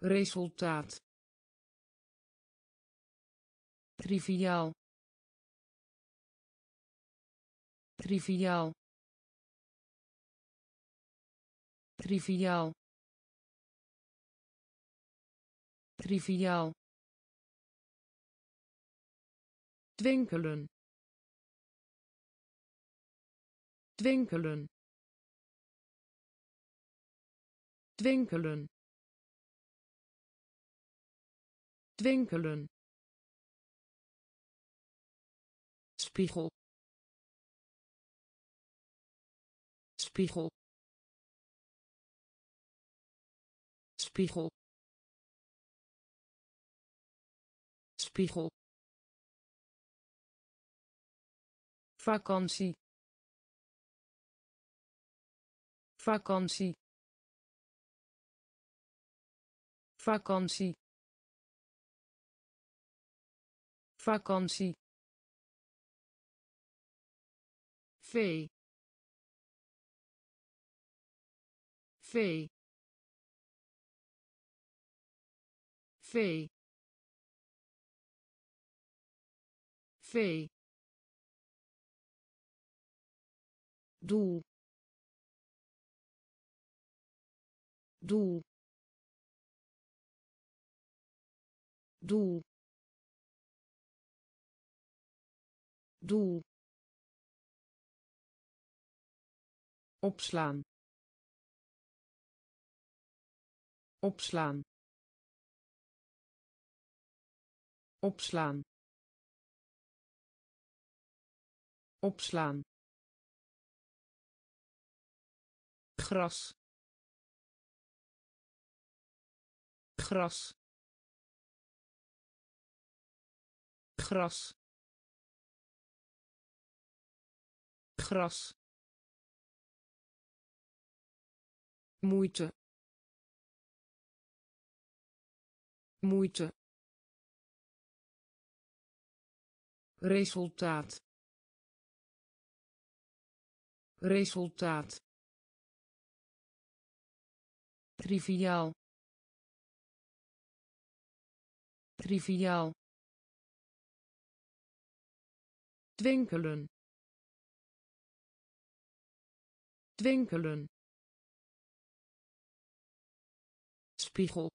Resultaat. Triviaal. Triviaal. Triviaal. Triviaal twinkelen. Twinkelen. Twinkelen. Twinkelen. Spiegel. Spiegel. Spiegel. Spiegel vakantie. Vakantie. Vakantie. Vakantie. Vee. Vee. Vee. Vee doel. Doel. Doel. Doel. Opslaan. Opslaan. Opslaan. Opslaan gras. Gras. Gras. Gras. Moeite moeite resultaat resultaat triviaal triviaal twinkelen twinkelen spiegel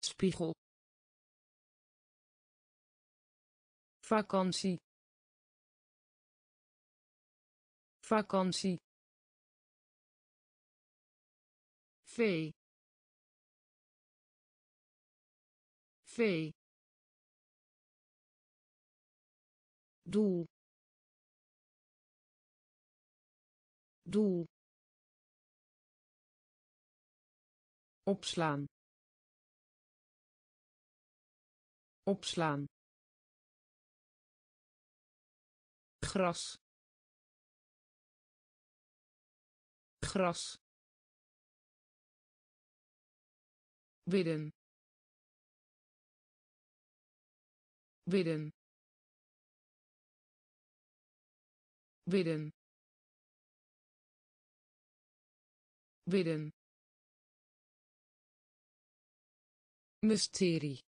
spiegel vakantie vakantie vee vee doel. Doel. Opslaan. Opslaan. Gras. Gras bidden. Bidden. Bidden. Bidden. Mysterie.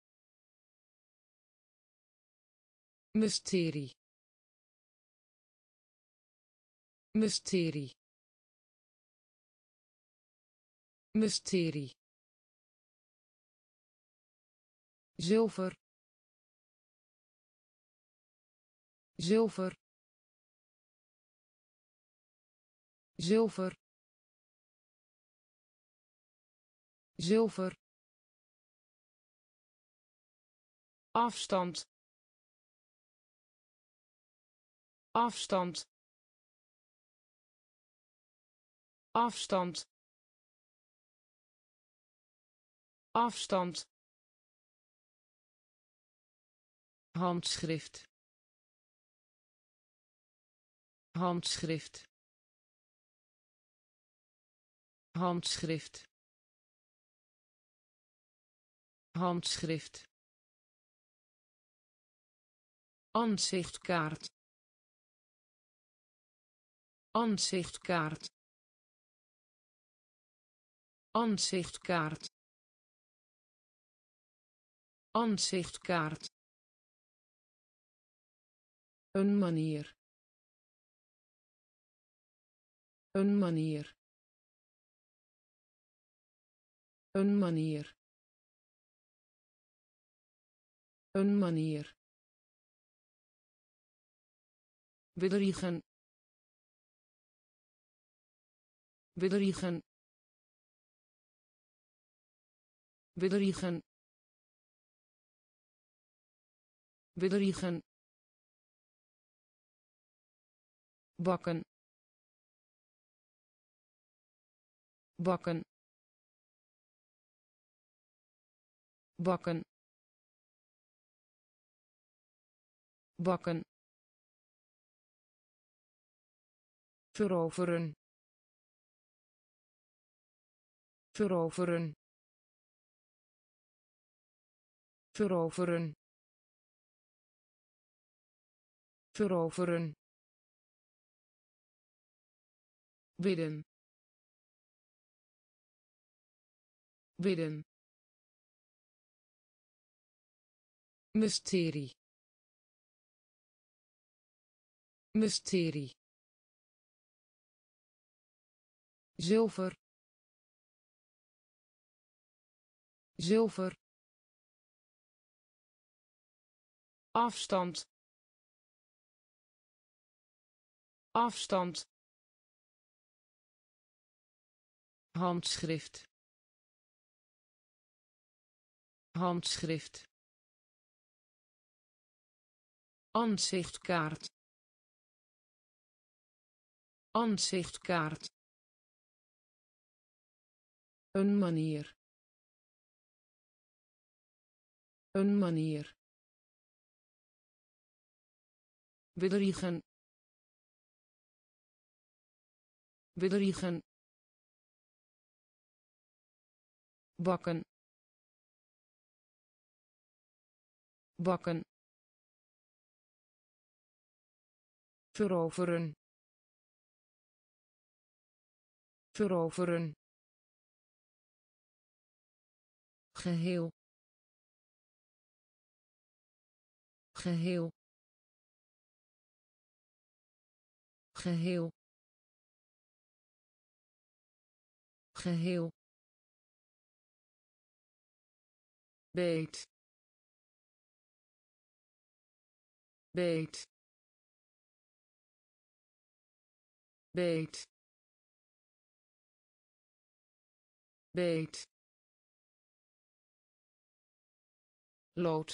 Mysterie. Mysterie. Mysterie zilver. Zilver. Zilver. Zilver. Afstand. Afstand. Afstand. Afstand handschrift handschrift handschrift handschrift Ansichtkaart. Ansichtkaart. Ansichtkaart. Ansichtkaart. Een manier. Een manier. Een manier. Een manier. bedriegen bedriegen bedriegen bedriegen bakken. Bakken. Bakken. Bakken. Veroveren. Veroveren. Veroveren. Veroveren bidden. Bidden. Mysterie. Mysterie. Zilver. Zilver. Afstand. Afstand handschrift handschrift Ansichtkaart. Ansichtkaart. Een manier. Een manier. bedriegen bedriegen bakken. Bakken. Veroveren. Veroveren. Geheel. Geheel. Geheel. Geheel beet. Beet. Beet. Beet. Lood.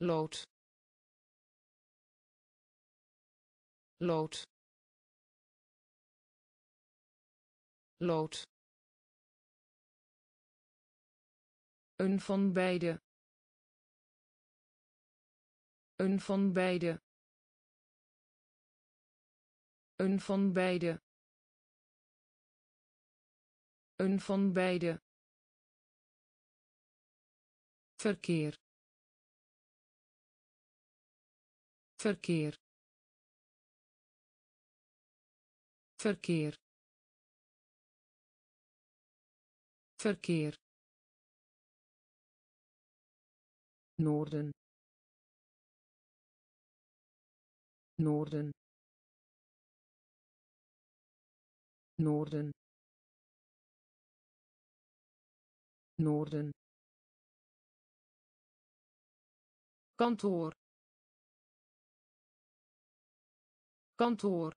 Lood. Lood. Lood een van beide een van beide een van beide. Een van beide. Verkeer. Verkeer. Verkeer. Verkeer. Noorden. Noorden. noorden. Noorden. Kantoor. Kantoor.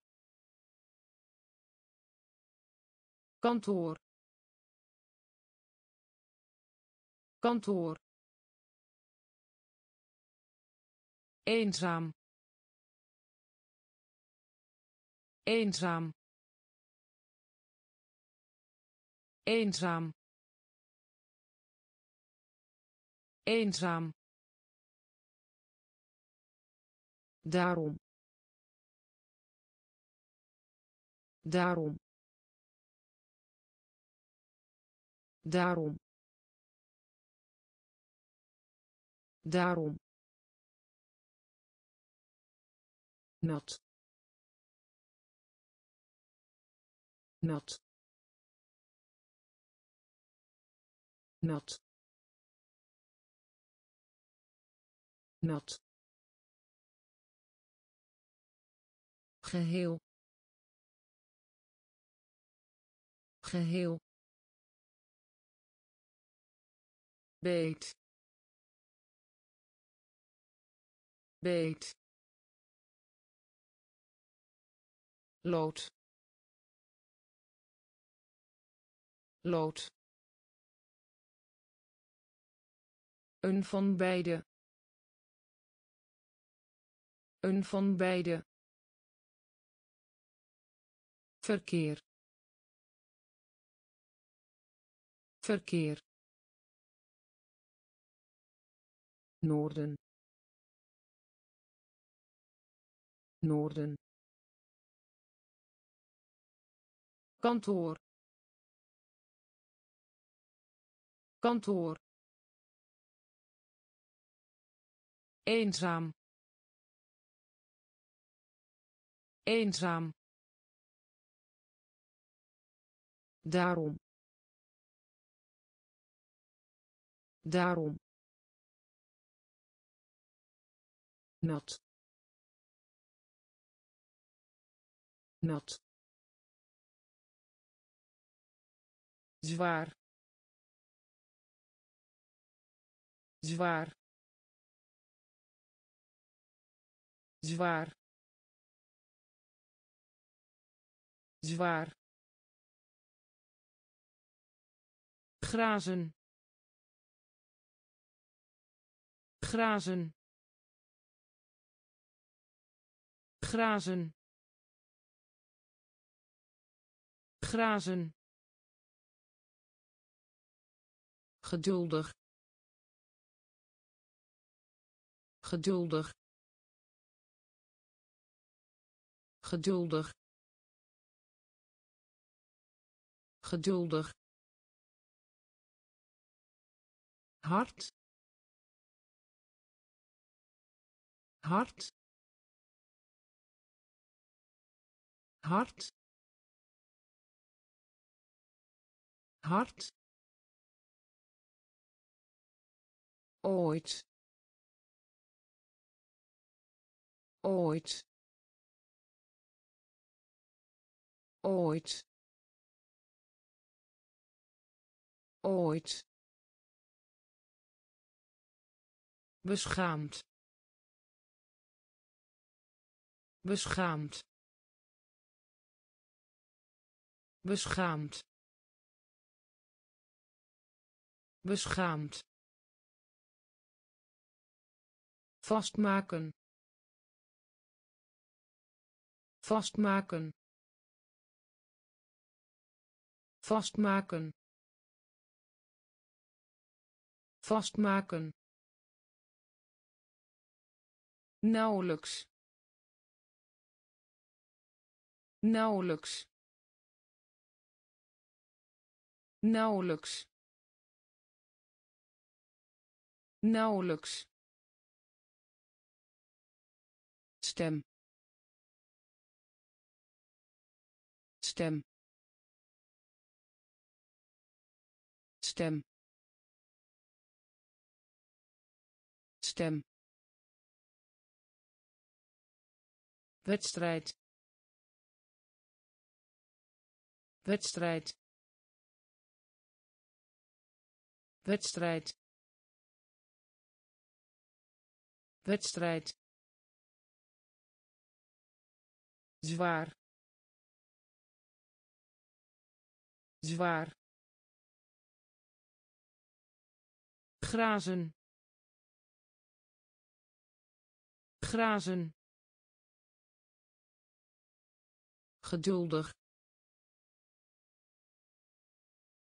Kantoor. Kantoor eenzaam. Eenzaam. Eenzaam. Eenzaam. Daarom. Daarom. Daarom. Daarom nat. Nat. Nat. Nat. Geheel. Geheel. Beet. Beet lood lood Een van beide. Een van beide. Verkeer. Verkeer. Noorden. Noorden. Kantoor. Kantoor. Eenzaam. Eenzaam. Daarom. Daarom. Nat. Nat zwaar zwaar zwaar zwaar. Grazen grazen grazen. Grazen geduldig geduldig geduldig geduldig. Hard hard hard hard ooit ooit ooit ooit. Beschaamd. Beschaamd. Beschaamd. Beschaamd vastmaken. Vastmaken. Vastmaken. Vastmaken. Nauwelijks. Nauwelijks. Nauwelijks. Nauwelijks stem. Stem. Stem. Stem. Wedstrijd. Wedstrijd. Wedstrijd. Wedstrijd zwaar. Zwaar. Grazen. Grazen. Geduldig.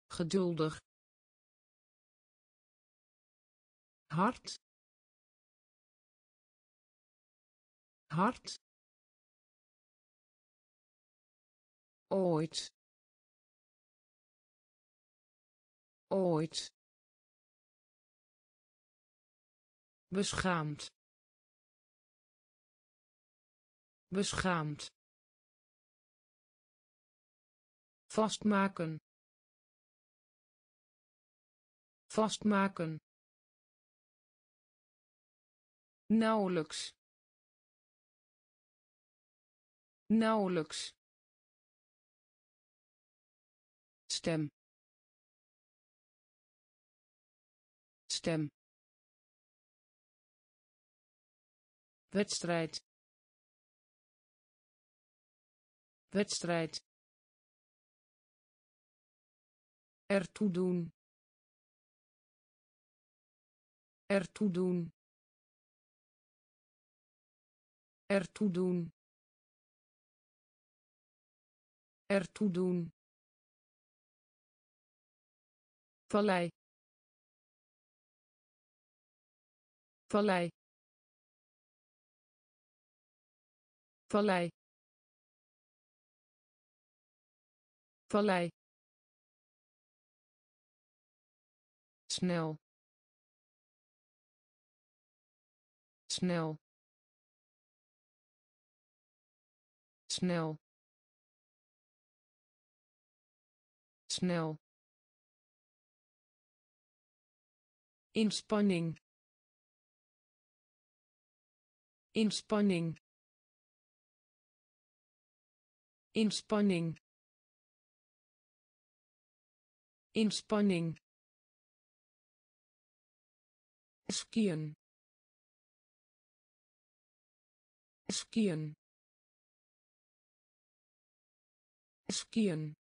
Geduldig. Hard. Hard ooit ooit beschaamd beschaamd vastmaken vastmaken nauwelijks nauwelijks stem. Stem. Wedstrijd. Wedstrijd. Ertoe doen. Ertoe doen. Ertoe doen. Ertoe doen vallei. Vallei. Vallei. Vallei. Snel. Snel. Snel. Snel inspanning. Inspanning. Inspanning. Inspanning. Skiën. Skiën. Skiën.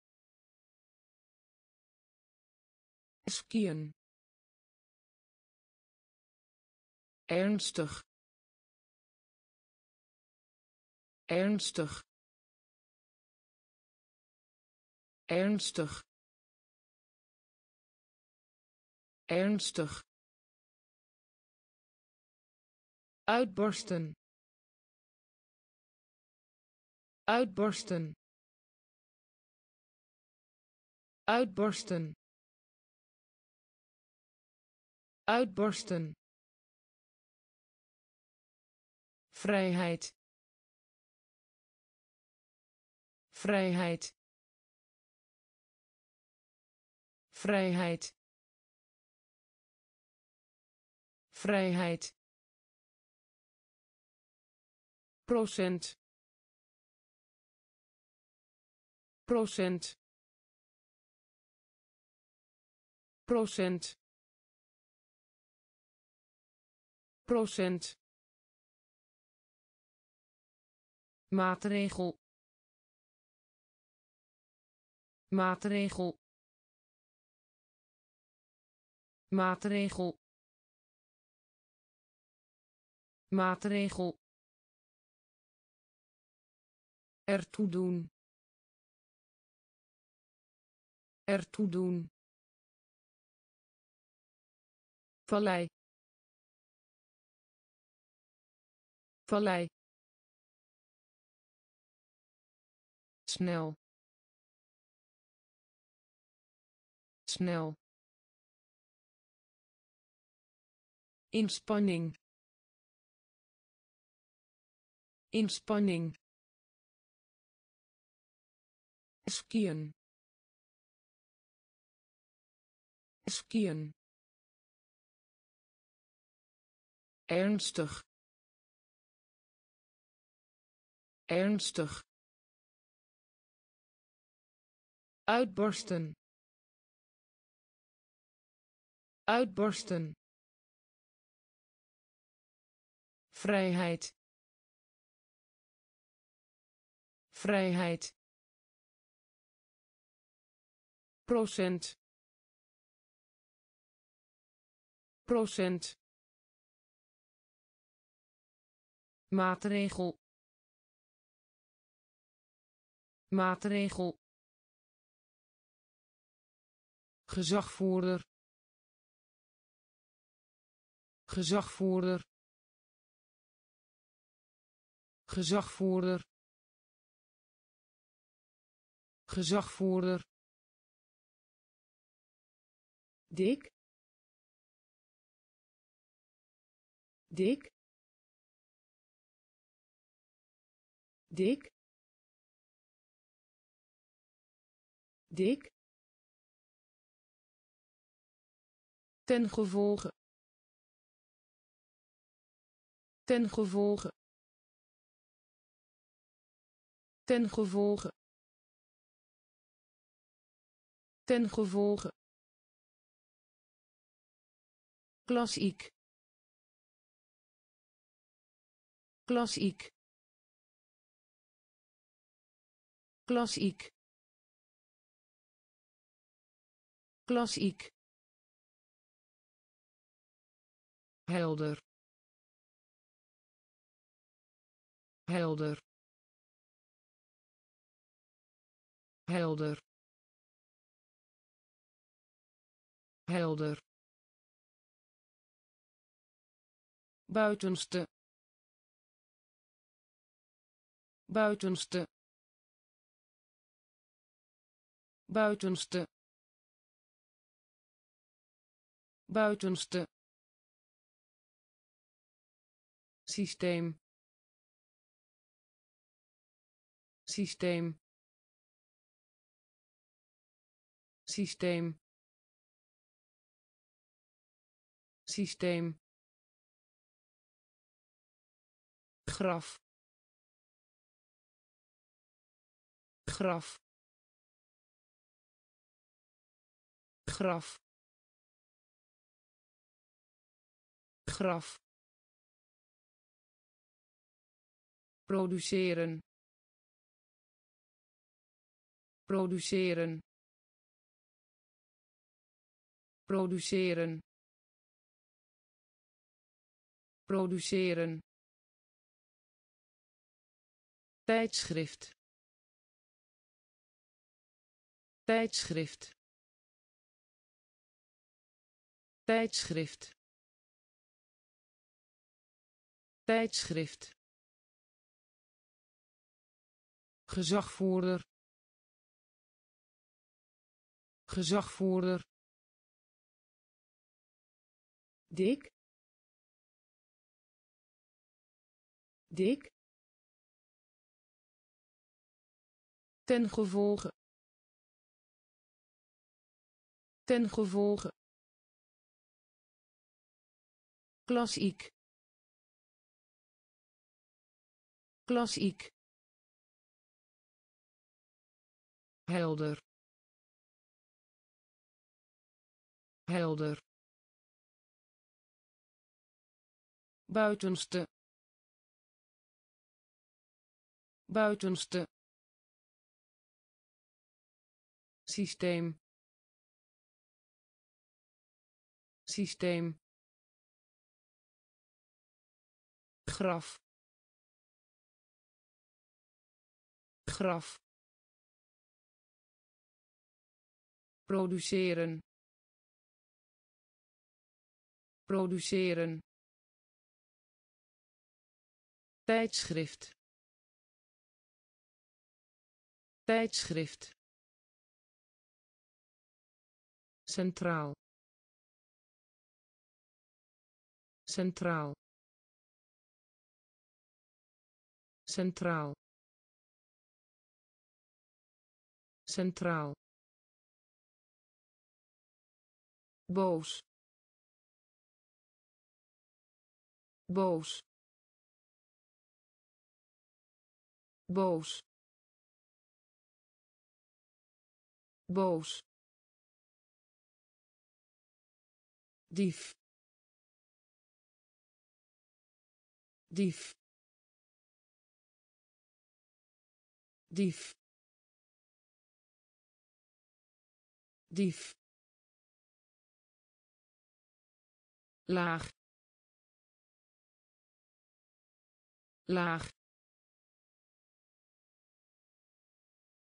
Skiën ernstig. Ernstig. Ernstig. Ernstig. Uitborsten. Uitborsten. Uitborsten. Uitborsten vrijheid. Vrijheid. Vrijheid. Vrijheid. Procent. Procent. Procent. Procent maatregel maatregel maatregel maatregel. Ertoe doen. Ertoe doen. Vallei. Vallei snel. Snel. Inspanning. Inspanning. Skiën. Skiën. Ernstig. Ernstig uitborsten. Uitborsten. Vrijheid. Vrijheid. Procent. Procent. Maatregel. Maatregel gezagvoerder. Gezagvoerder. Gezagvoerder. Gezagvoerder. Dik. Dik. Dik. Dik ten gevolge. Ten gevolge. Ten gevolge. Ten gevolge. Klassiek. Klassiek. Klassiek. Klassiek helder. Helder. Helder. Helder. Buitenste. Buitenste. Buitenste. Buitenste systeem. Systeem. Systeem. Systeem. Graf. Graf. Graf. Graf produceren. Produceren. Produceren. Produceren. Tijdschrift. Tijdschrift. Tijdschrift. Tijdschrift gezagvoerder. Gezagvoerder. Dik. Dik. Ten gevolge. Ten gevolge. Klassiek. Klassiek helder. Helder. Buitenste. Buitenste. Systeem. Systeem. Graf. Graf produceren. Produceren. Tijdschrift. Tijdschrift. Centraal. Centraal. Centraal. Centraal boos. Boos. Boos. Boos. Dief. Dief. Dief. Dief laag laag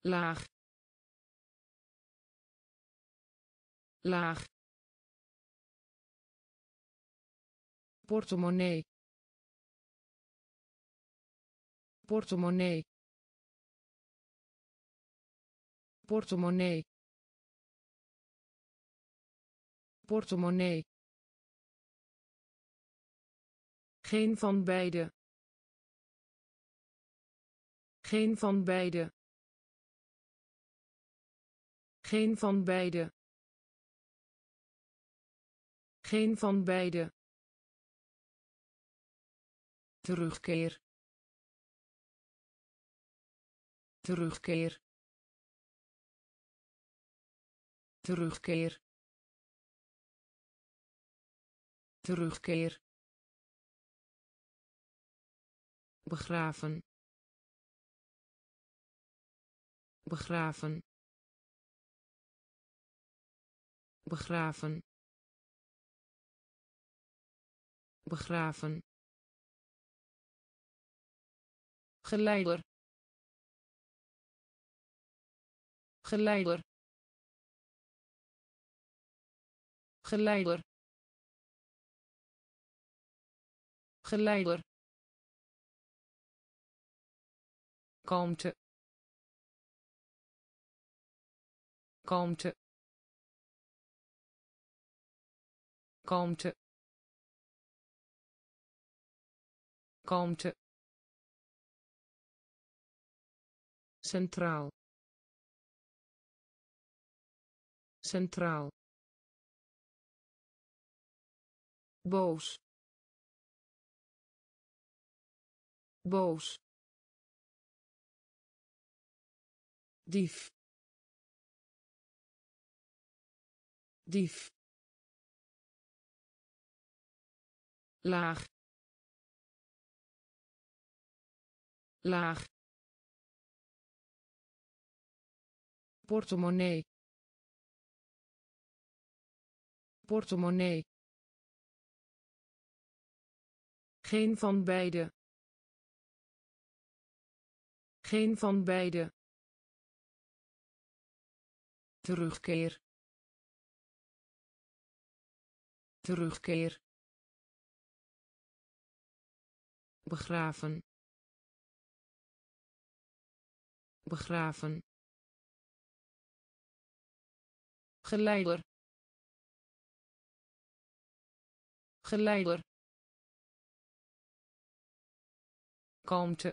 laag laag. Portemonnee. Portemonnee. Portemonnee. Portemonnee geen van beide. Geen van beide. Geen van beide. Geen van beide. Terugkeer. Terugkeer. Terugkeer. Terugkeer begraven. Begraven. Begraven. Begraven. Geleider. Geleider. Geleider. Geleider kalmte kalmte kalmte kalmte centraal. Centraal. Boos. Boos dief. Dief. Laag. Laag. Portemonnee. Portemonnee. Geen van beide. Geen van beide terugkeer. Terugkeer. Begraven. Begraven. Geleider. Geleider. Kalmte.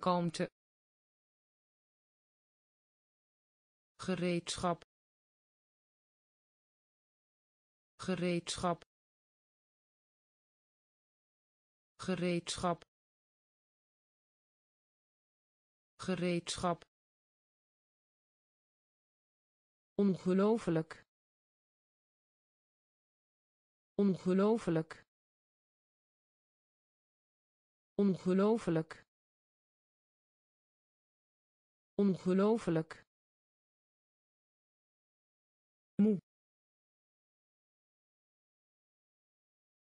Kalmte gereedschap. Gereedschap. Gereedschap. Gereedschap. Ongelooflijk. Ongelooflijk. Ongelooflijk. Ongelooflijk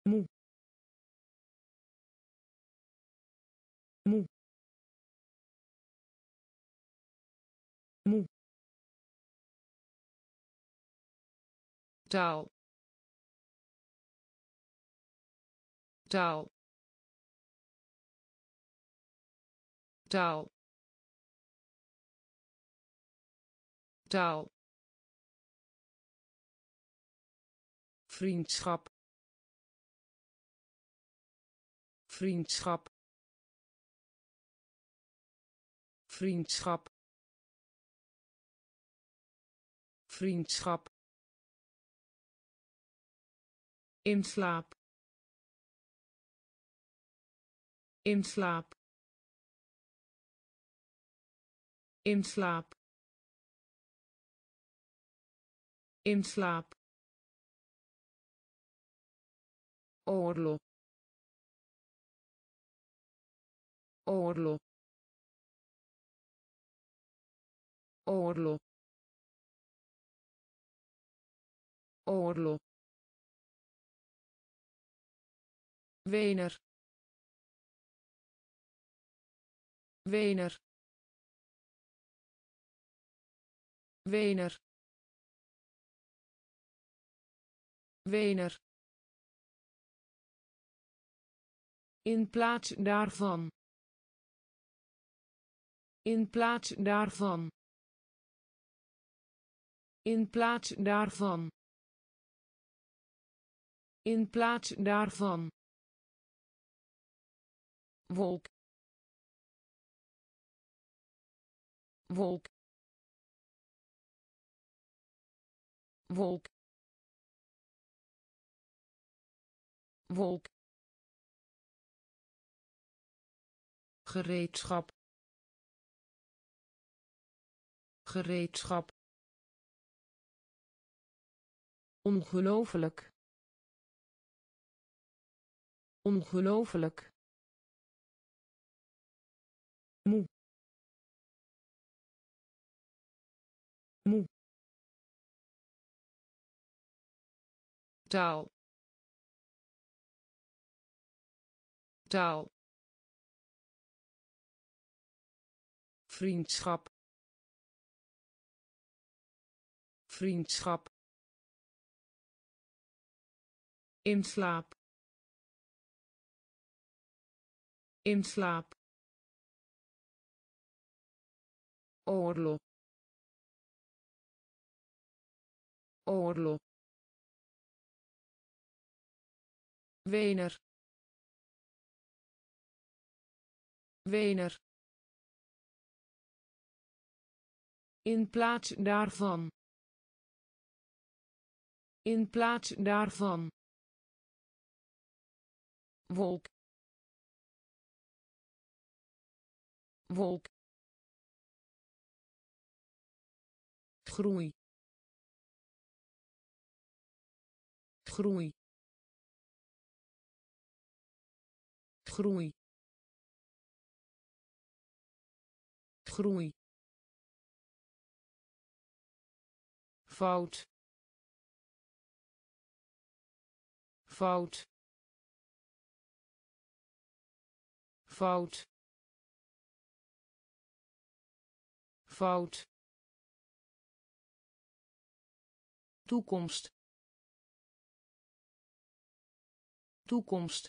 moe. Moe. Moe. Taal. Taal. Taal. Taal. Vriendschap vriendschap. Vriendschap. Vriendschap. In slaap. In slaap. In slaap. In slaap. Oorlog oorlog oorlog oorlog Wener. Wener. Wener. Wener. In plaats daarvan. In plaats daarvan. In plaats daarvan. In plaats daarvan. Wolk. Wolk. Wolk. Wolk. gereedschap gereedschap. Ongelooflijk. Ongelooflijk. Moe. Moe. Taal. Taal. Vriendschap vriendschap in slaap in slaap oorlog oorlog Wener Wener In plaats daarvan. In plaats daarvan. Wolk. Wolk. Groei. groei groei groei fout fout. Fout. Fout. Toekomst. Toekomst.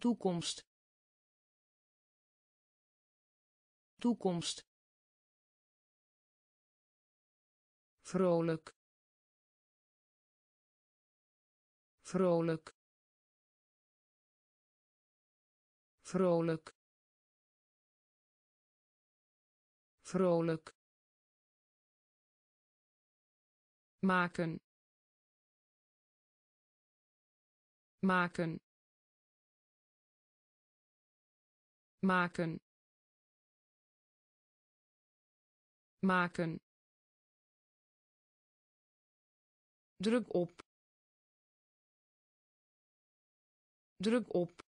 Toekomst. Toekomst. Vrolijk vrolijk. Vrolijk. Vrolijk. Maken. Maken. Maken. Maken. Druk op druk op.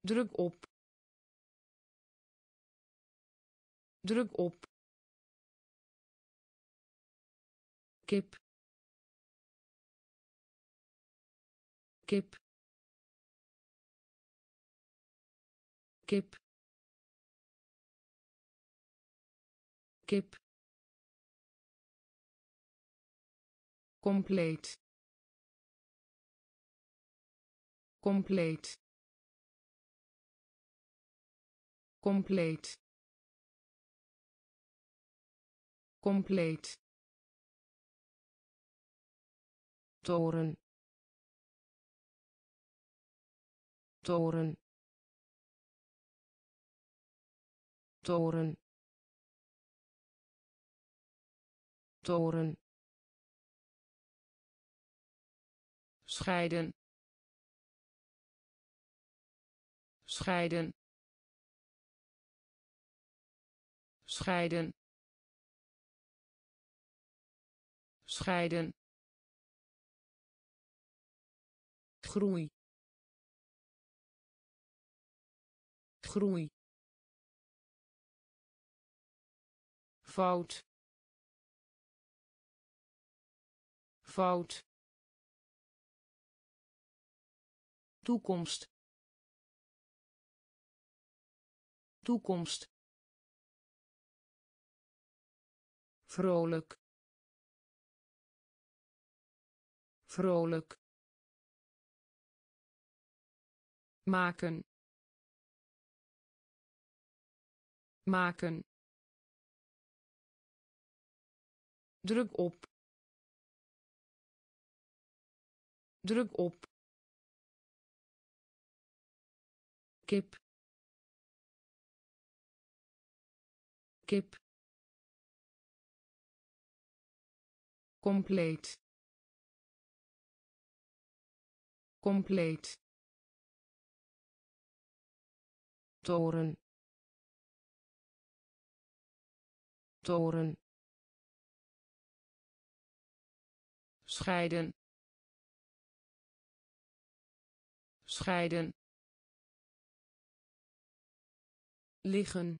Druk op. Druk op. Kip. Kip. Kip. Kip. Compleet compleet. Compleet. Compleet. Toren. Toren. Toren. Toren. Scheiden scheiden. Scheiden. Scheiden. Groei. Groei. Fout. Fout. Toekomst toekomst. Vrolijk. Vrolijk. Maken. Maken. Druk op. Druk op. Kip kip. Compleet. Compleet. Toren. Toren. Scheiden. Scheiden. Liggen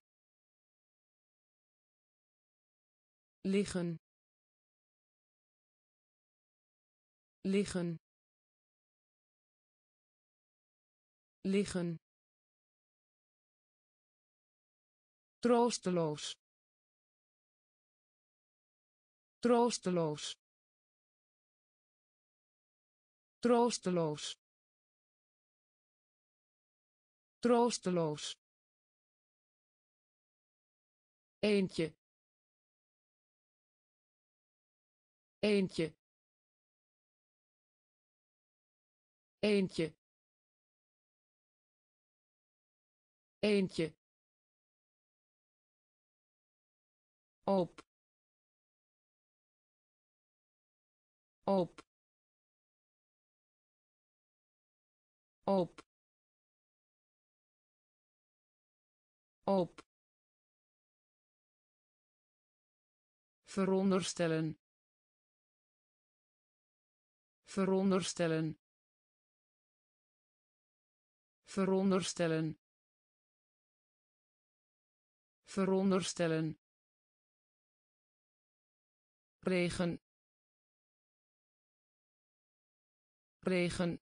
liggen. Liggen. Liggen. Troosteloos. Troosteloos. Troosteloos. Troosteloos. Eentje eentje. Eentje. Eentje. Op. Op. Op. Op. Veronderstellen veronderstellen. Veronderstellen. Veronderstellen. Regen. Regen.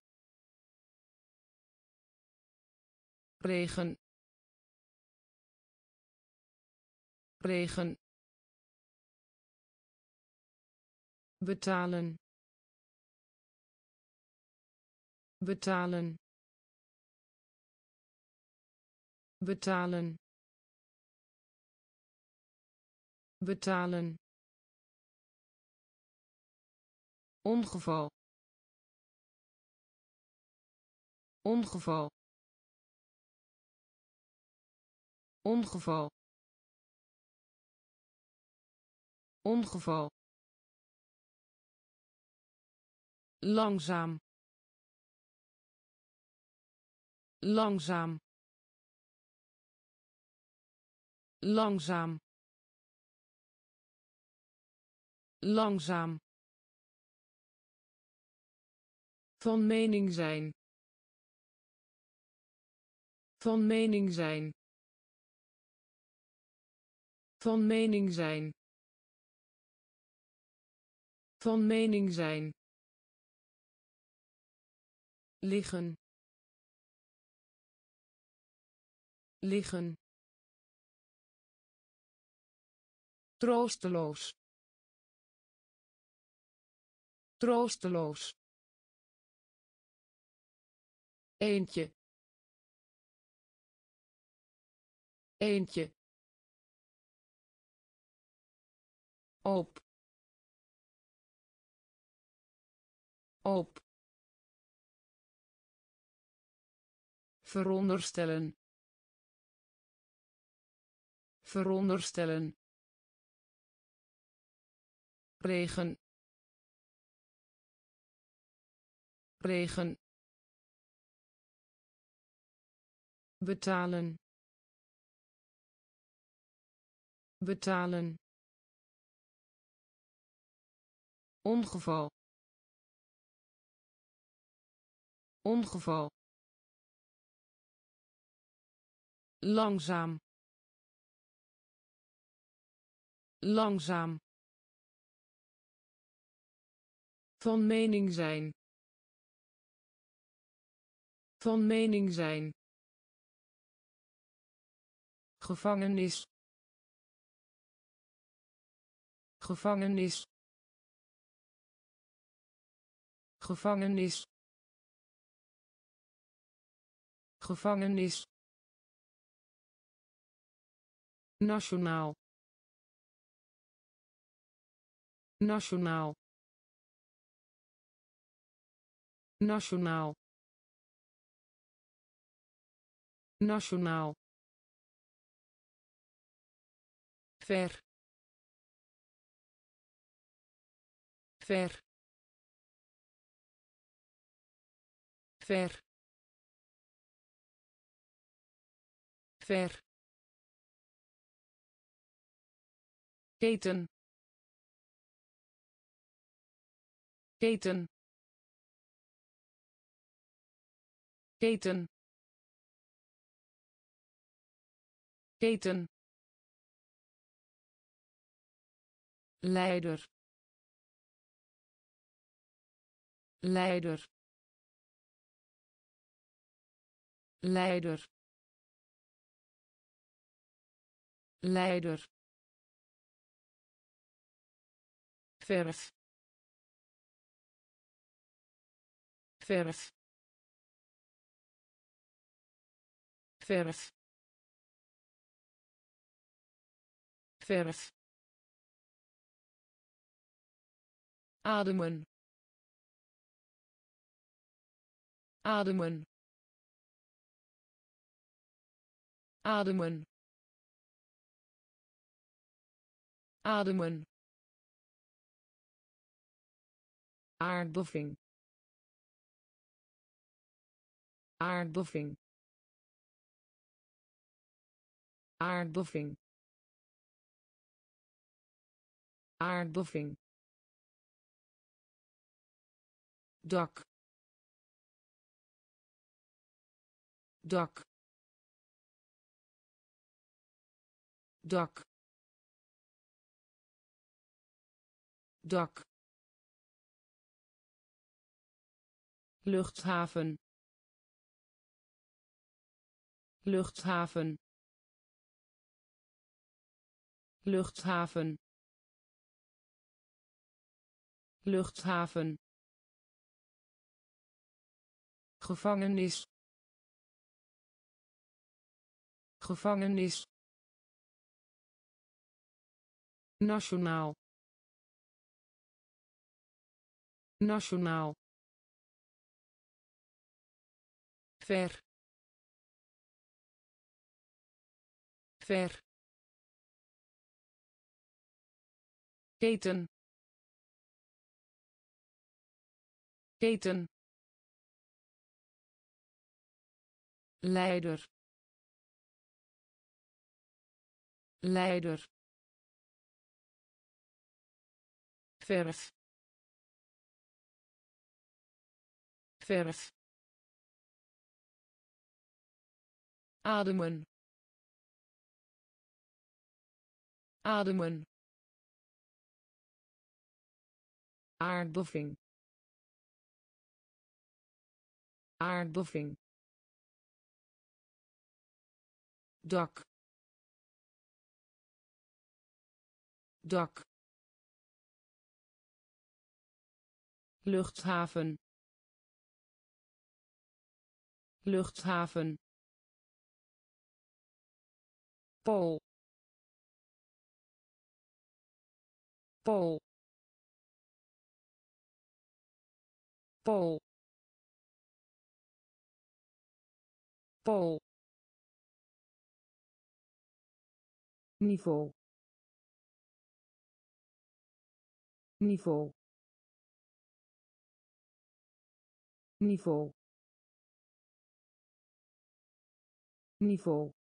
Regen. Regen. Betalen betalen. Betalen. Betalen. Ongeval. Ongeval. Ongeval. Ongeval. Langzaam langzaam. Langzaam. Langzaam. Van mening zijn. Van mening zijn. Van mening zijn. Van mening zijn. Liggen liggen. Troosteloos. Troosteloos. Eentje. Eentje. Op. Op. Veronderstellen veronderstellen. Regen. Regen. Betalen. Betalen. Ongeval. Ongeval. Langzaam langzaam. Van mening zijn. Van mening zijn. Gevangenis. Gevangenis. Gevangenis. Gevangenis. Nationaal nationaal. Nationaal. Nationaal. Ver. Ver. Ver. Ver. Keten keten. Keten. Keten. Leider. Leider. Leider. Leider. Verf verf. Verf. Verf. Ademen. Ademen. Ademen. Ademen. Aardbeving aardbeving. Aardbeving. Aardbeving. Dak. Dak. Dak. Dak. Luchthaven luchthaven luchthaven luchthaven gevangenis gevangenis nationaal nationaal ver ver. Keten. Keten. Leider. Leider. Verf. Verf. Ademen ademen. Aardbeving. Aardbeving. Dak. Dak. Luchthaven. Luchthaven. Pool Pool Pool Pool niveau. Niveau. Niveau. Niveau.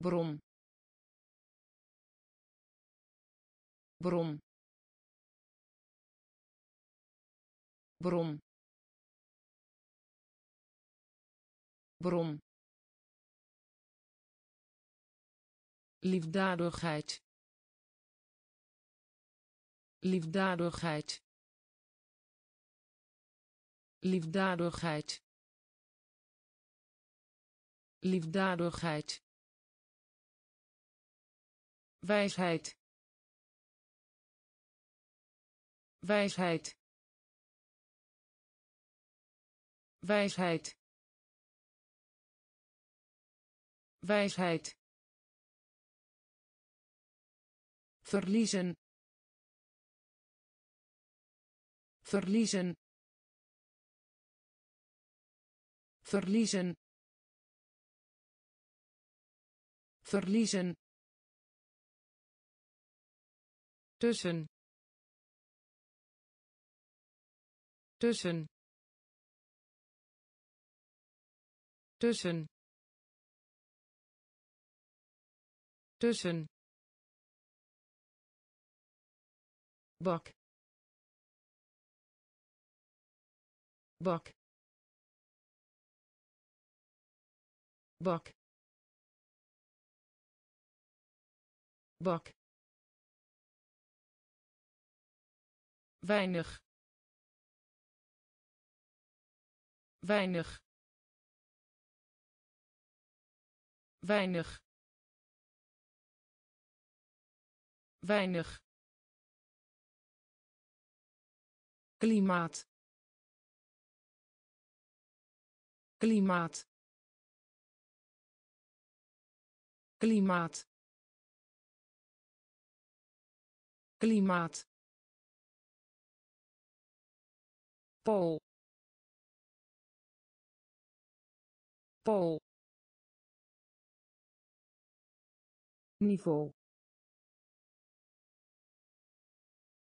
Bron bron. Bron. Bron. Liefdadigheid. Liefdadigheid. Liefdadigheid. Liefdadigheid. Wijsheid wijsheid. Wijsheid. Wijsheid. Verliezen. Verliezen. Verliezen. Verliezen. Tussen tussen. Tussen. Tussen. Bak. Bak. Bak. Bak. Weinig weinig. Weinig. Weinig. Klimaat. Klimaat. Klimaat. Klimaat. Pool Niveau.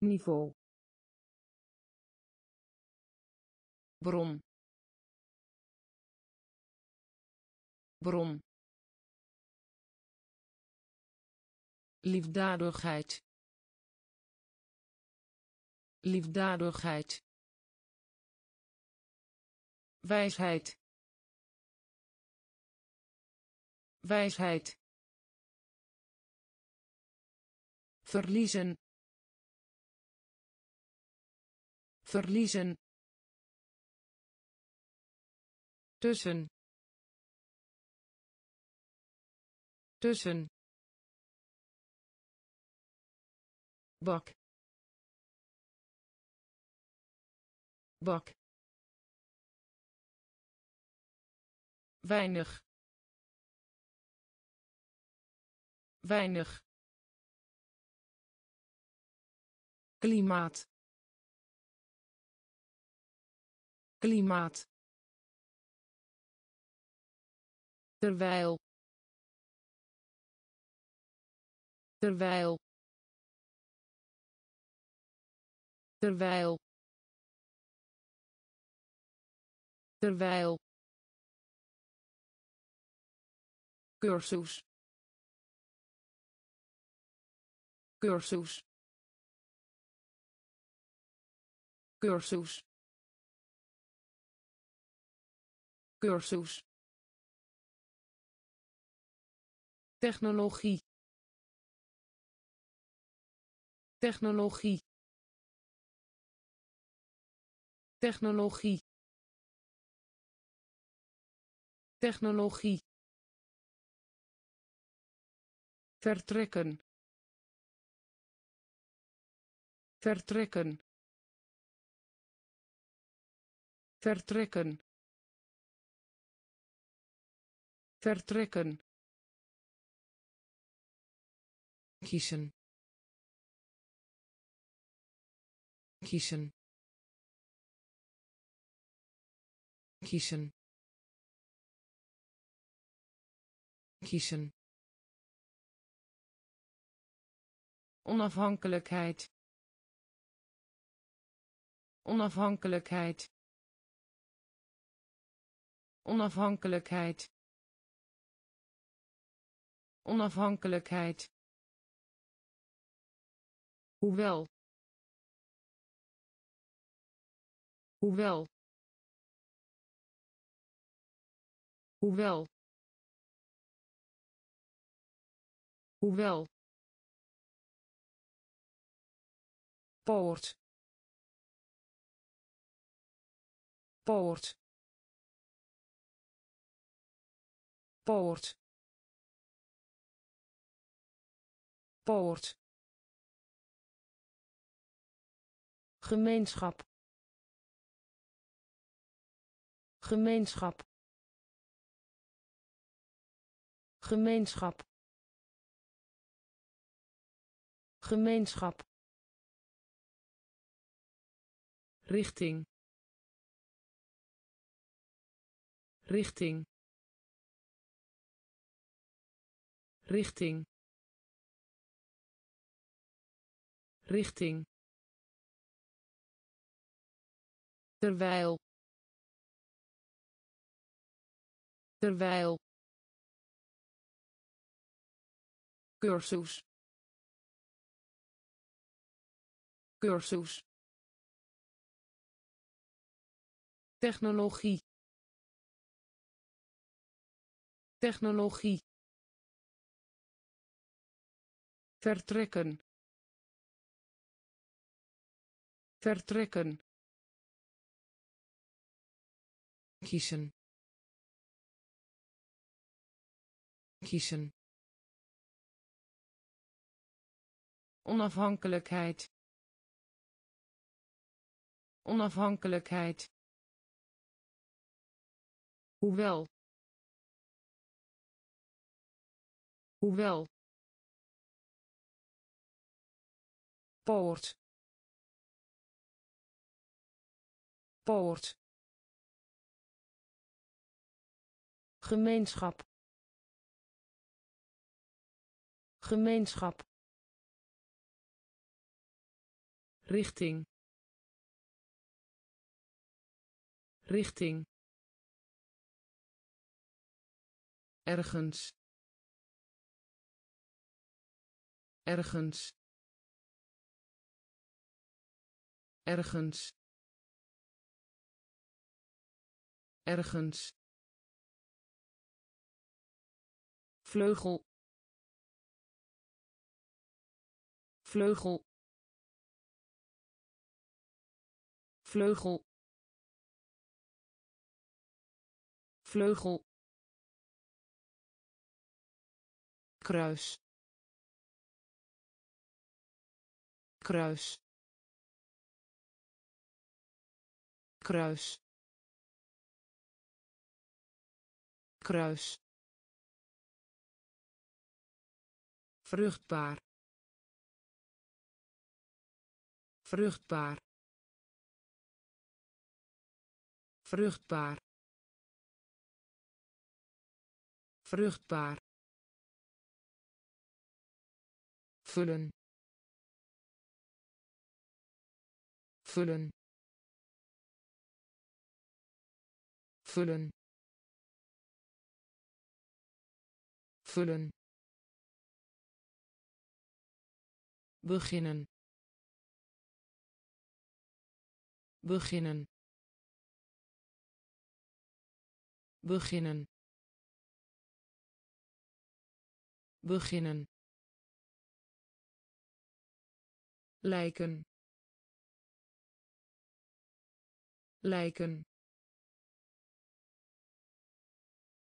Niveau. Bron. Bron. Liefdadigheid. Liefdadigheid. Wijsheid wijsheid. Verliezen. Verliezen. Tussen. Tussen. Bak. Bak. Weinig weinig. Klimaat. Klimaat. Terwijl. Terwijl. Terwijl. Terwijl. Cursus cursus. Cursus. Cursus. Technologie. Technologie. Technologie. Technologie. Vertrekken vertrekken. Vertrekken. Vertrekken. Kiezen. Kiezen. Kiezen. Kiezen. Onafhankelijkheid onafhankelijkheid. Onafhankelijkheid. Onafhankelijkheid. Hoewel. Hoewel. Hoewel. Hoewel. Poort poort. Poort. Poort. Gemeenschap. Gemeenschap. Gemeenschap. Gemeenschap. Richting richting. Richting. Richting. Terwijl. Terwijl. Cursus. Cursus. Technologie technologie. Vertrekken. Vertrekken. Kiezen. Kiezen. Onafhankelijkheid. Onafhankelijkheid. Hoewel hoewel. Poort. Poort. Gemeenschap. Gemeenschap. Richting. Richting. Ergens ergens ergens ergens. Vleugel. Vleugel. Vleugel. Vleugel. Kruis kruis. Kruis. Kruis. Vruchtbaar. Vruchtbaar. Vruchtbaar. Vruchtbaar. Vullen vullen. Vullen. Vullen. Beginnen. Beginnen. Beginnen. Beginnen. Lijken lijken.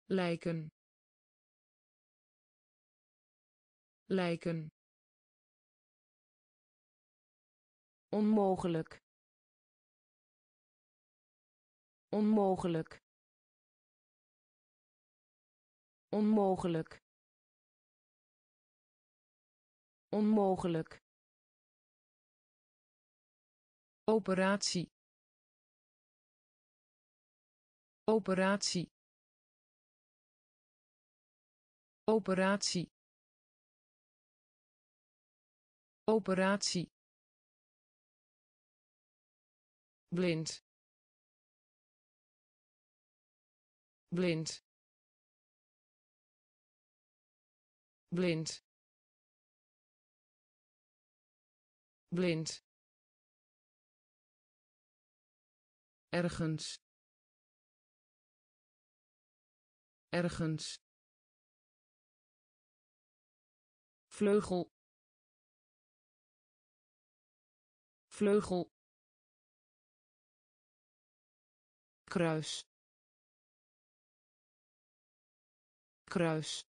Lijken. Lijken. Onmogelijk. Onmogelijk. Onmogelijk. Onmogelijk. Operatie operatie. Operatie. Operatie. Blind. Blind. Blind. Blind. Ergens ergens. Vleugel. Vleugel. Kruis. Kruis.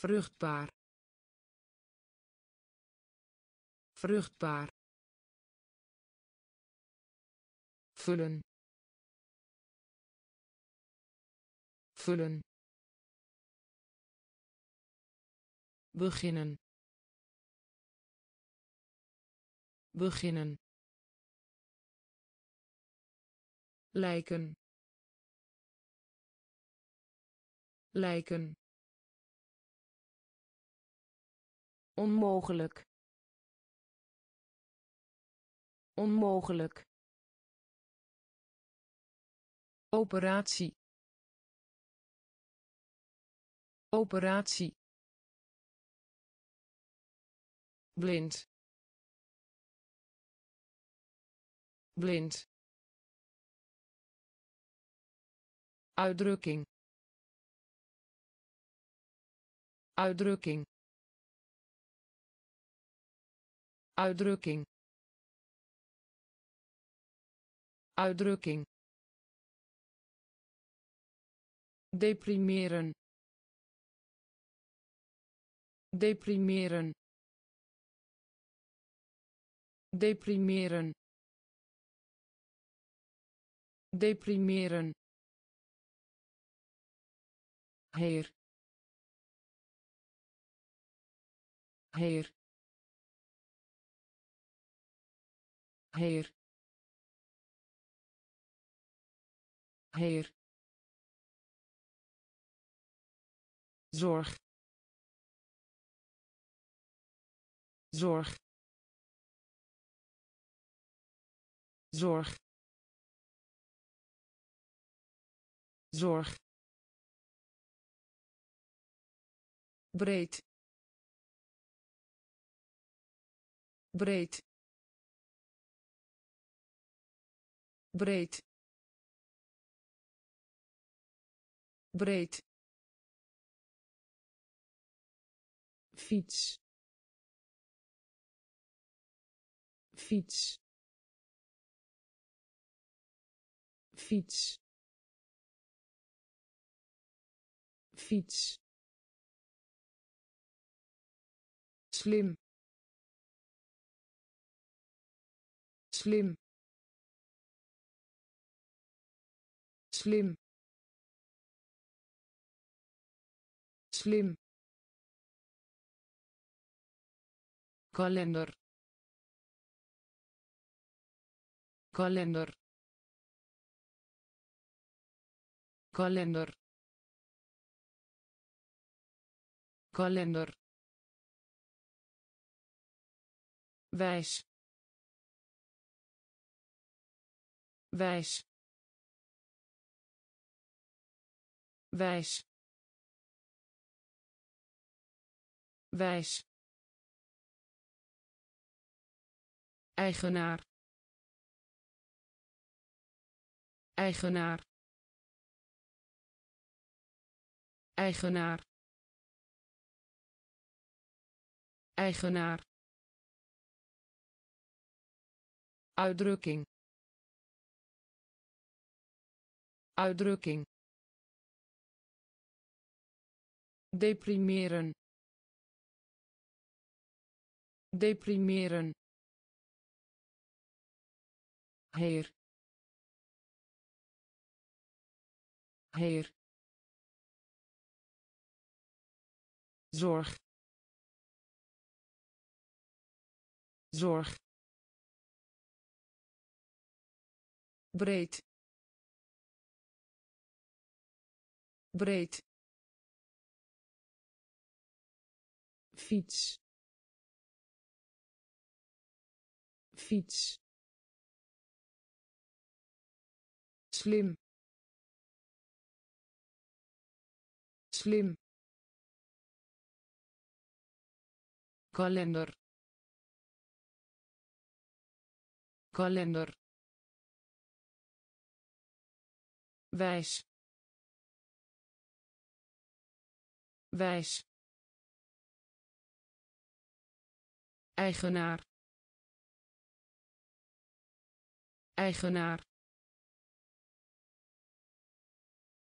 Vruchtbaar. Vruchtbaar. Vullen vullen. Beginnen. Beginnen. Lijken. Lijken. Onmogelijk. Onmogelijk. Operatie operatie. Blind. Blind. Uitdrukking. Uitdrukking. Uitdrukking. Uitdrukking. Deprimeren deprimeren deprimeren deprimeren heer heer heer heer. Zorg zorg. Zorg. Zorg. Breed. Breed. Breed. Breed. Fiets fiets. Fiets. Fiets. Slim. Slim. Slim. Slim. Kalender kalender. Kalender. Kalender. Wijs. Wijs. Wijs. Wijs. Eigenaar eigenaar. Eigenaar. Eigenaar. Uitdrukking. Uitdrukking. Deprimeren. Deprimeren. Heer heer. Zorg. Zorg. Breed. Breed. Fiets. Fiets. Slim slim. Kalender. Kalender. Wijs. Wijs. Eigenaar. Eigenaar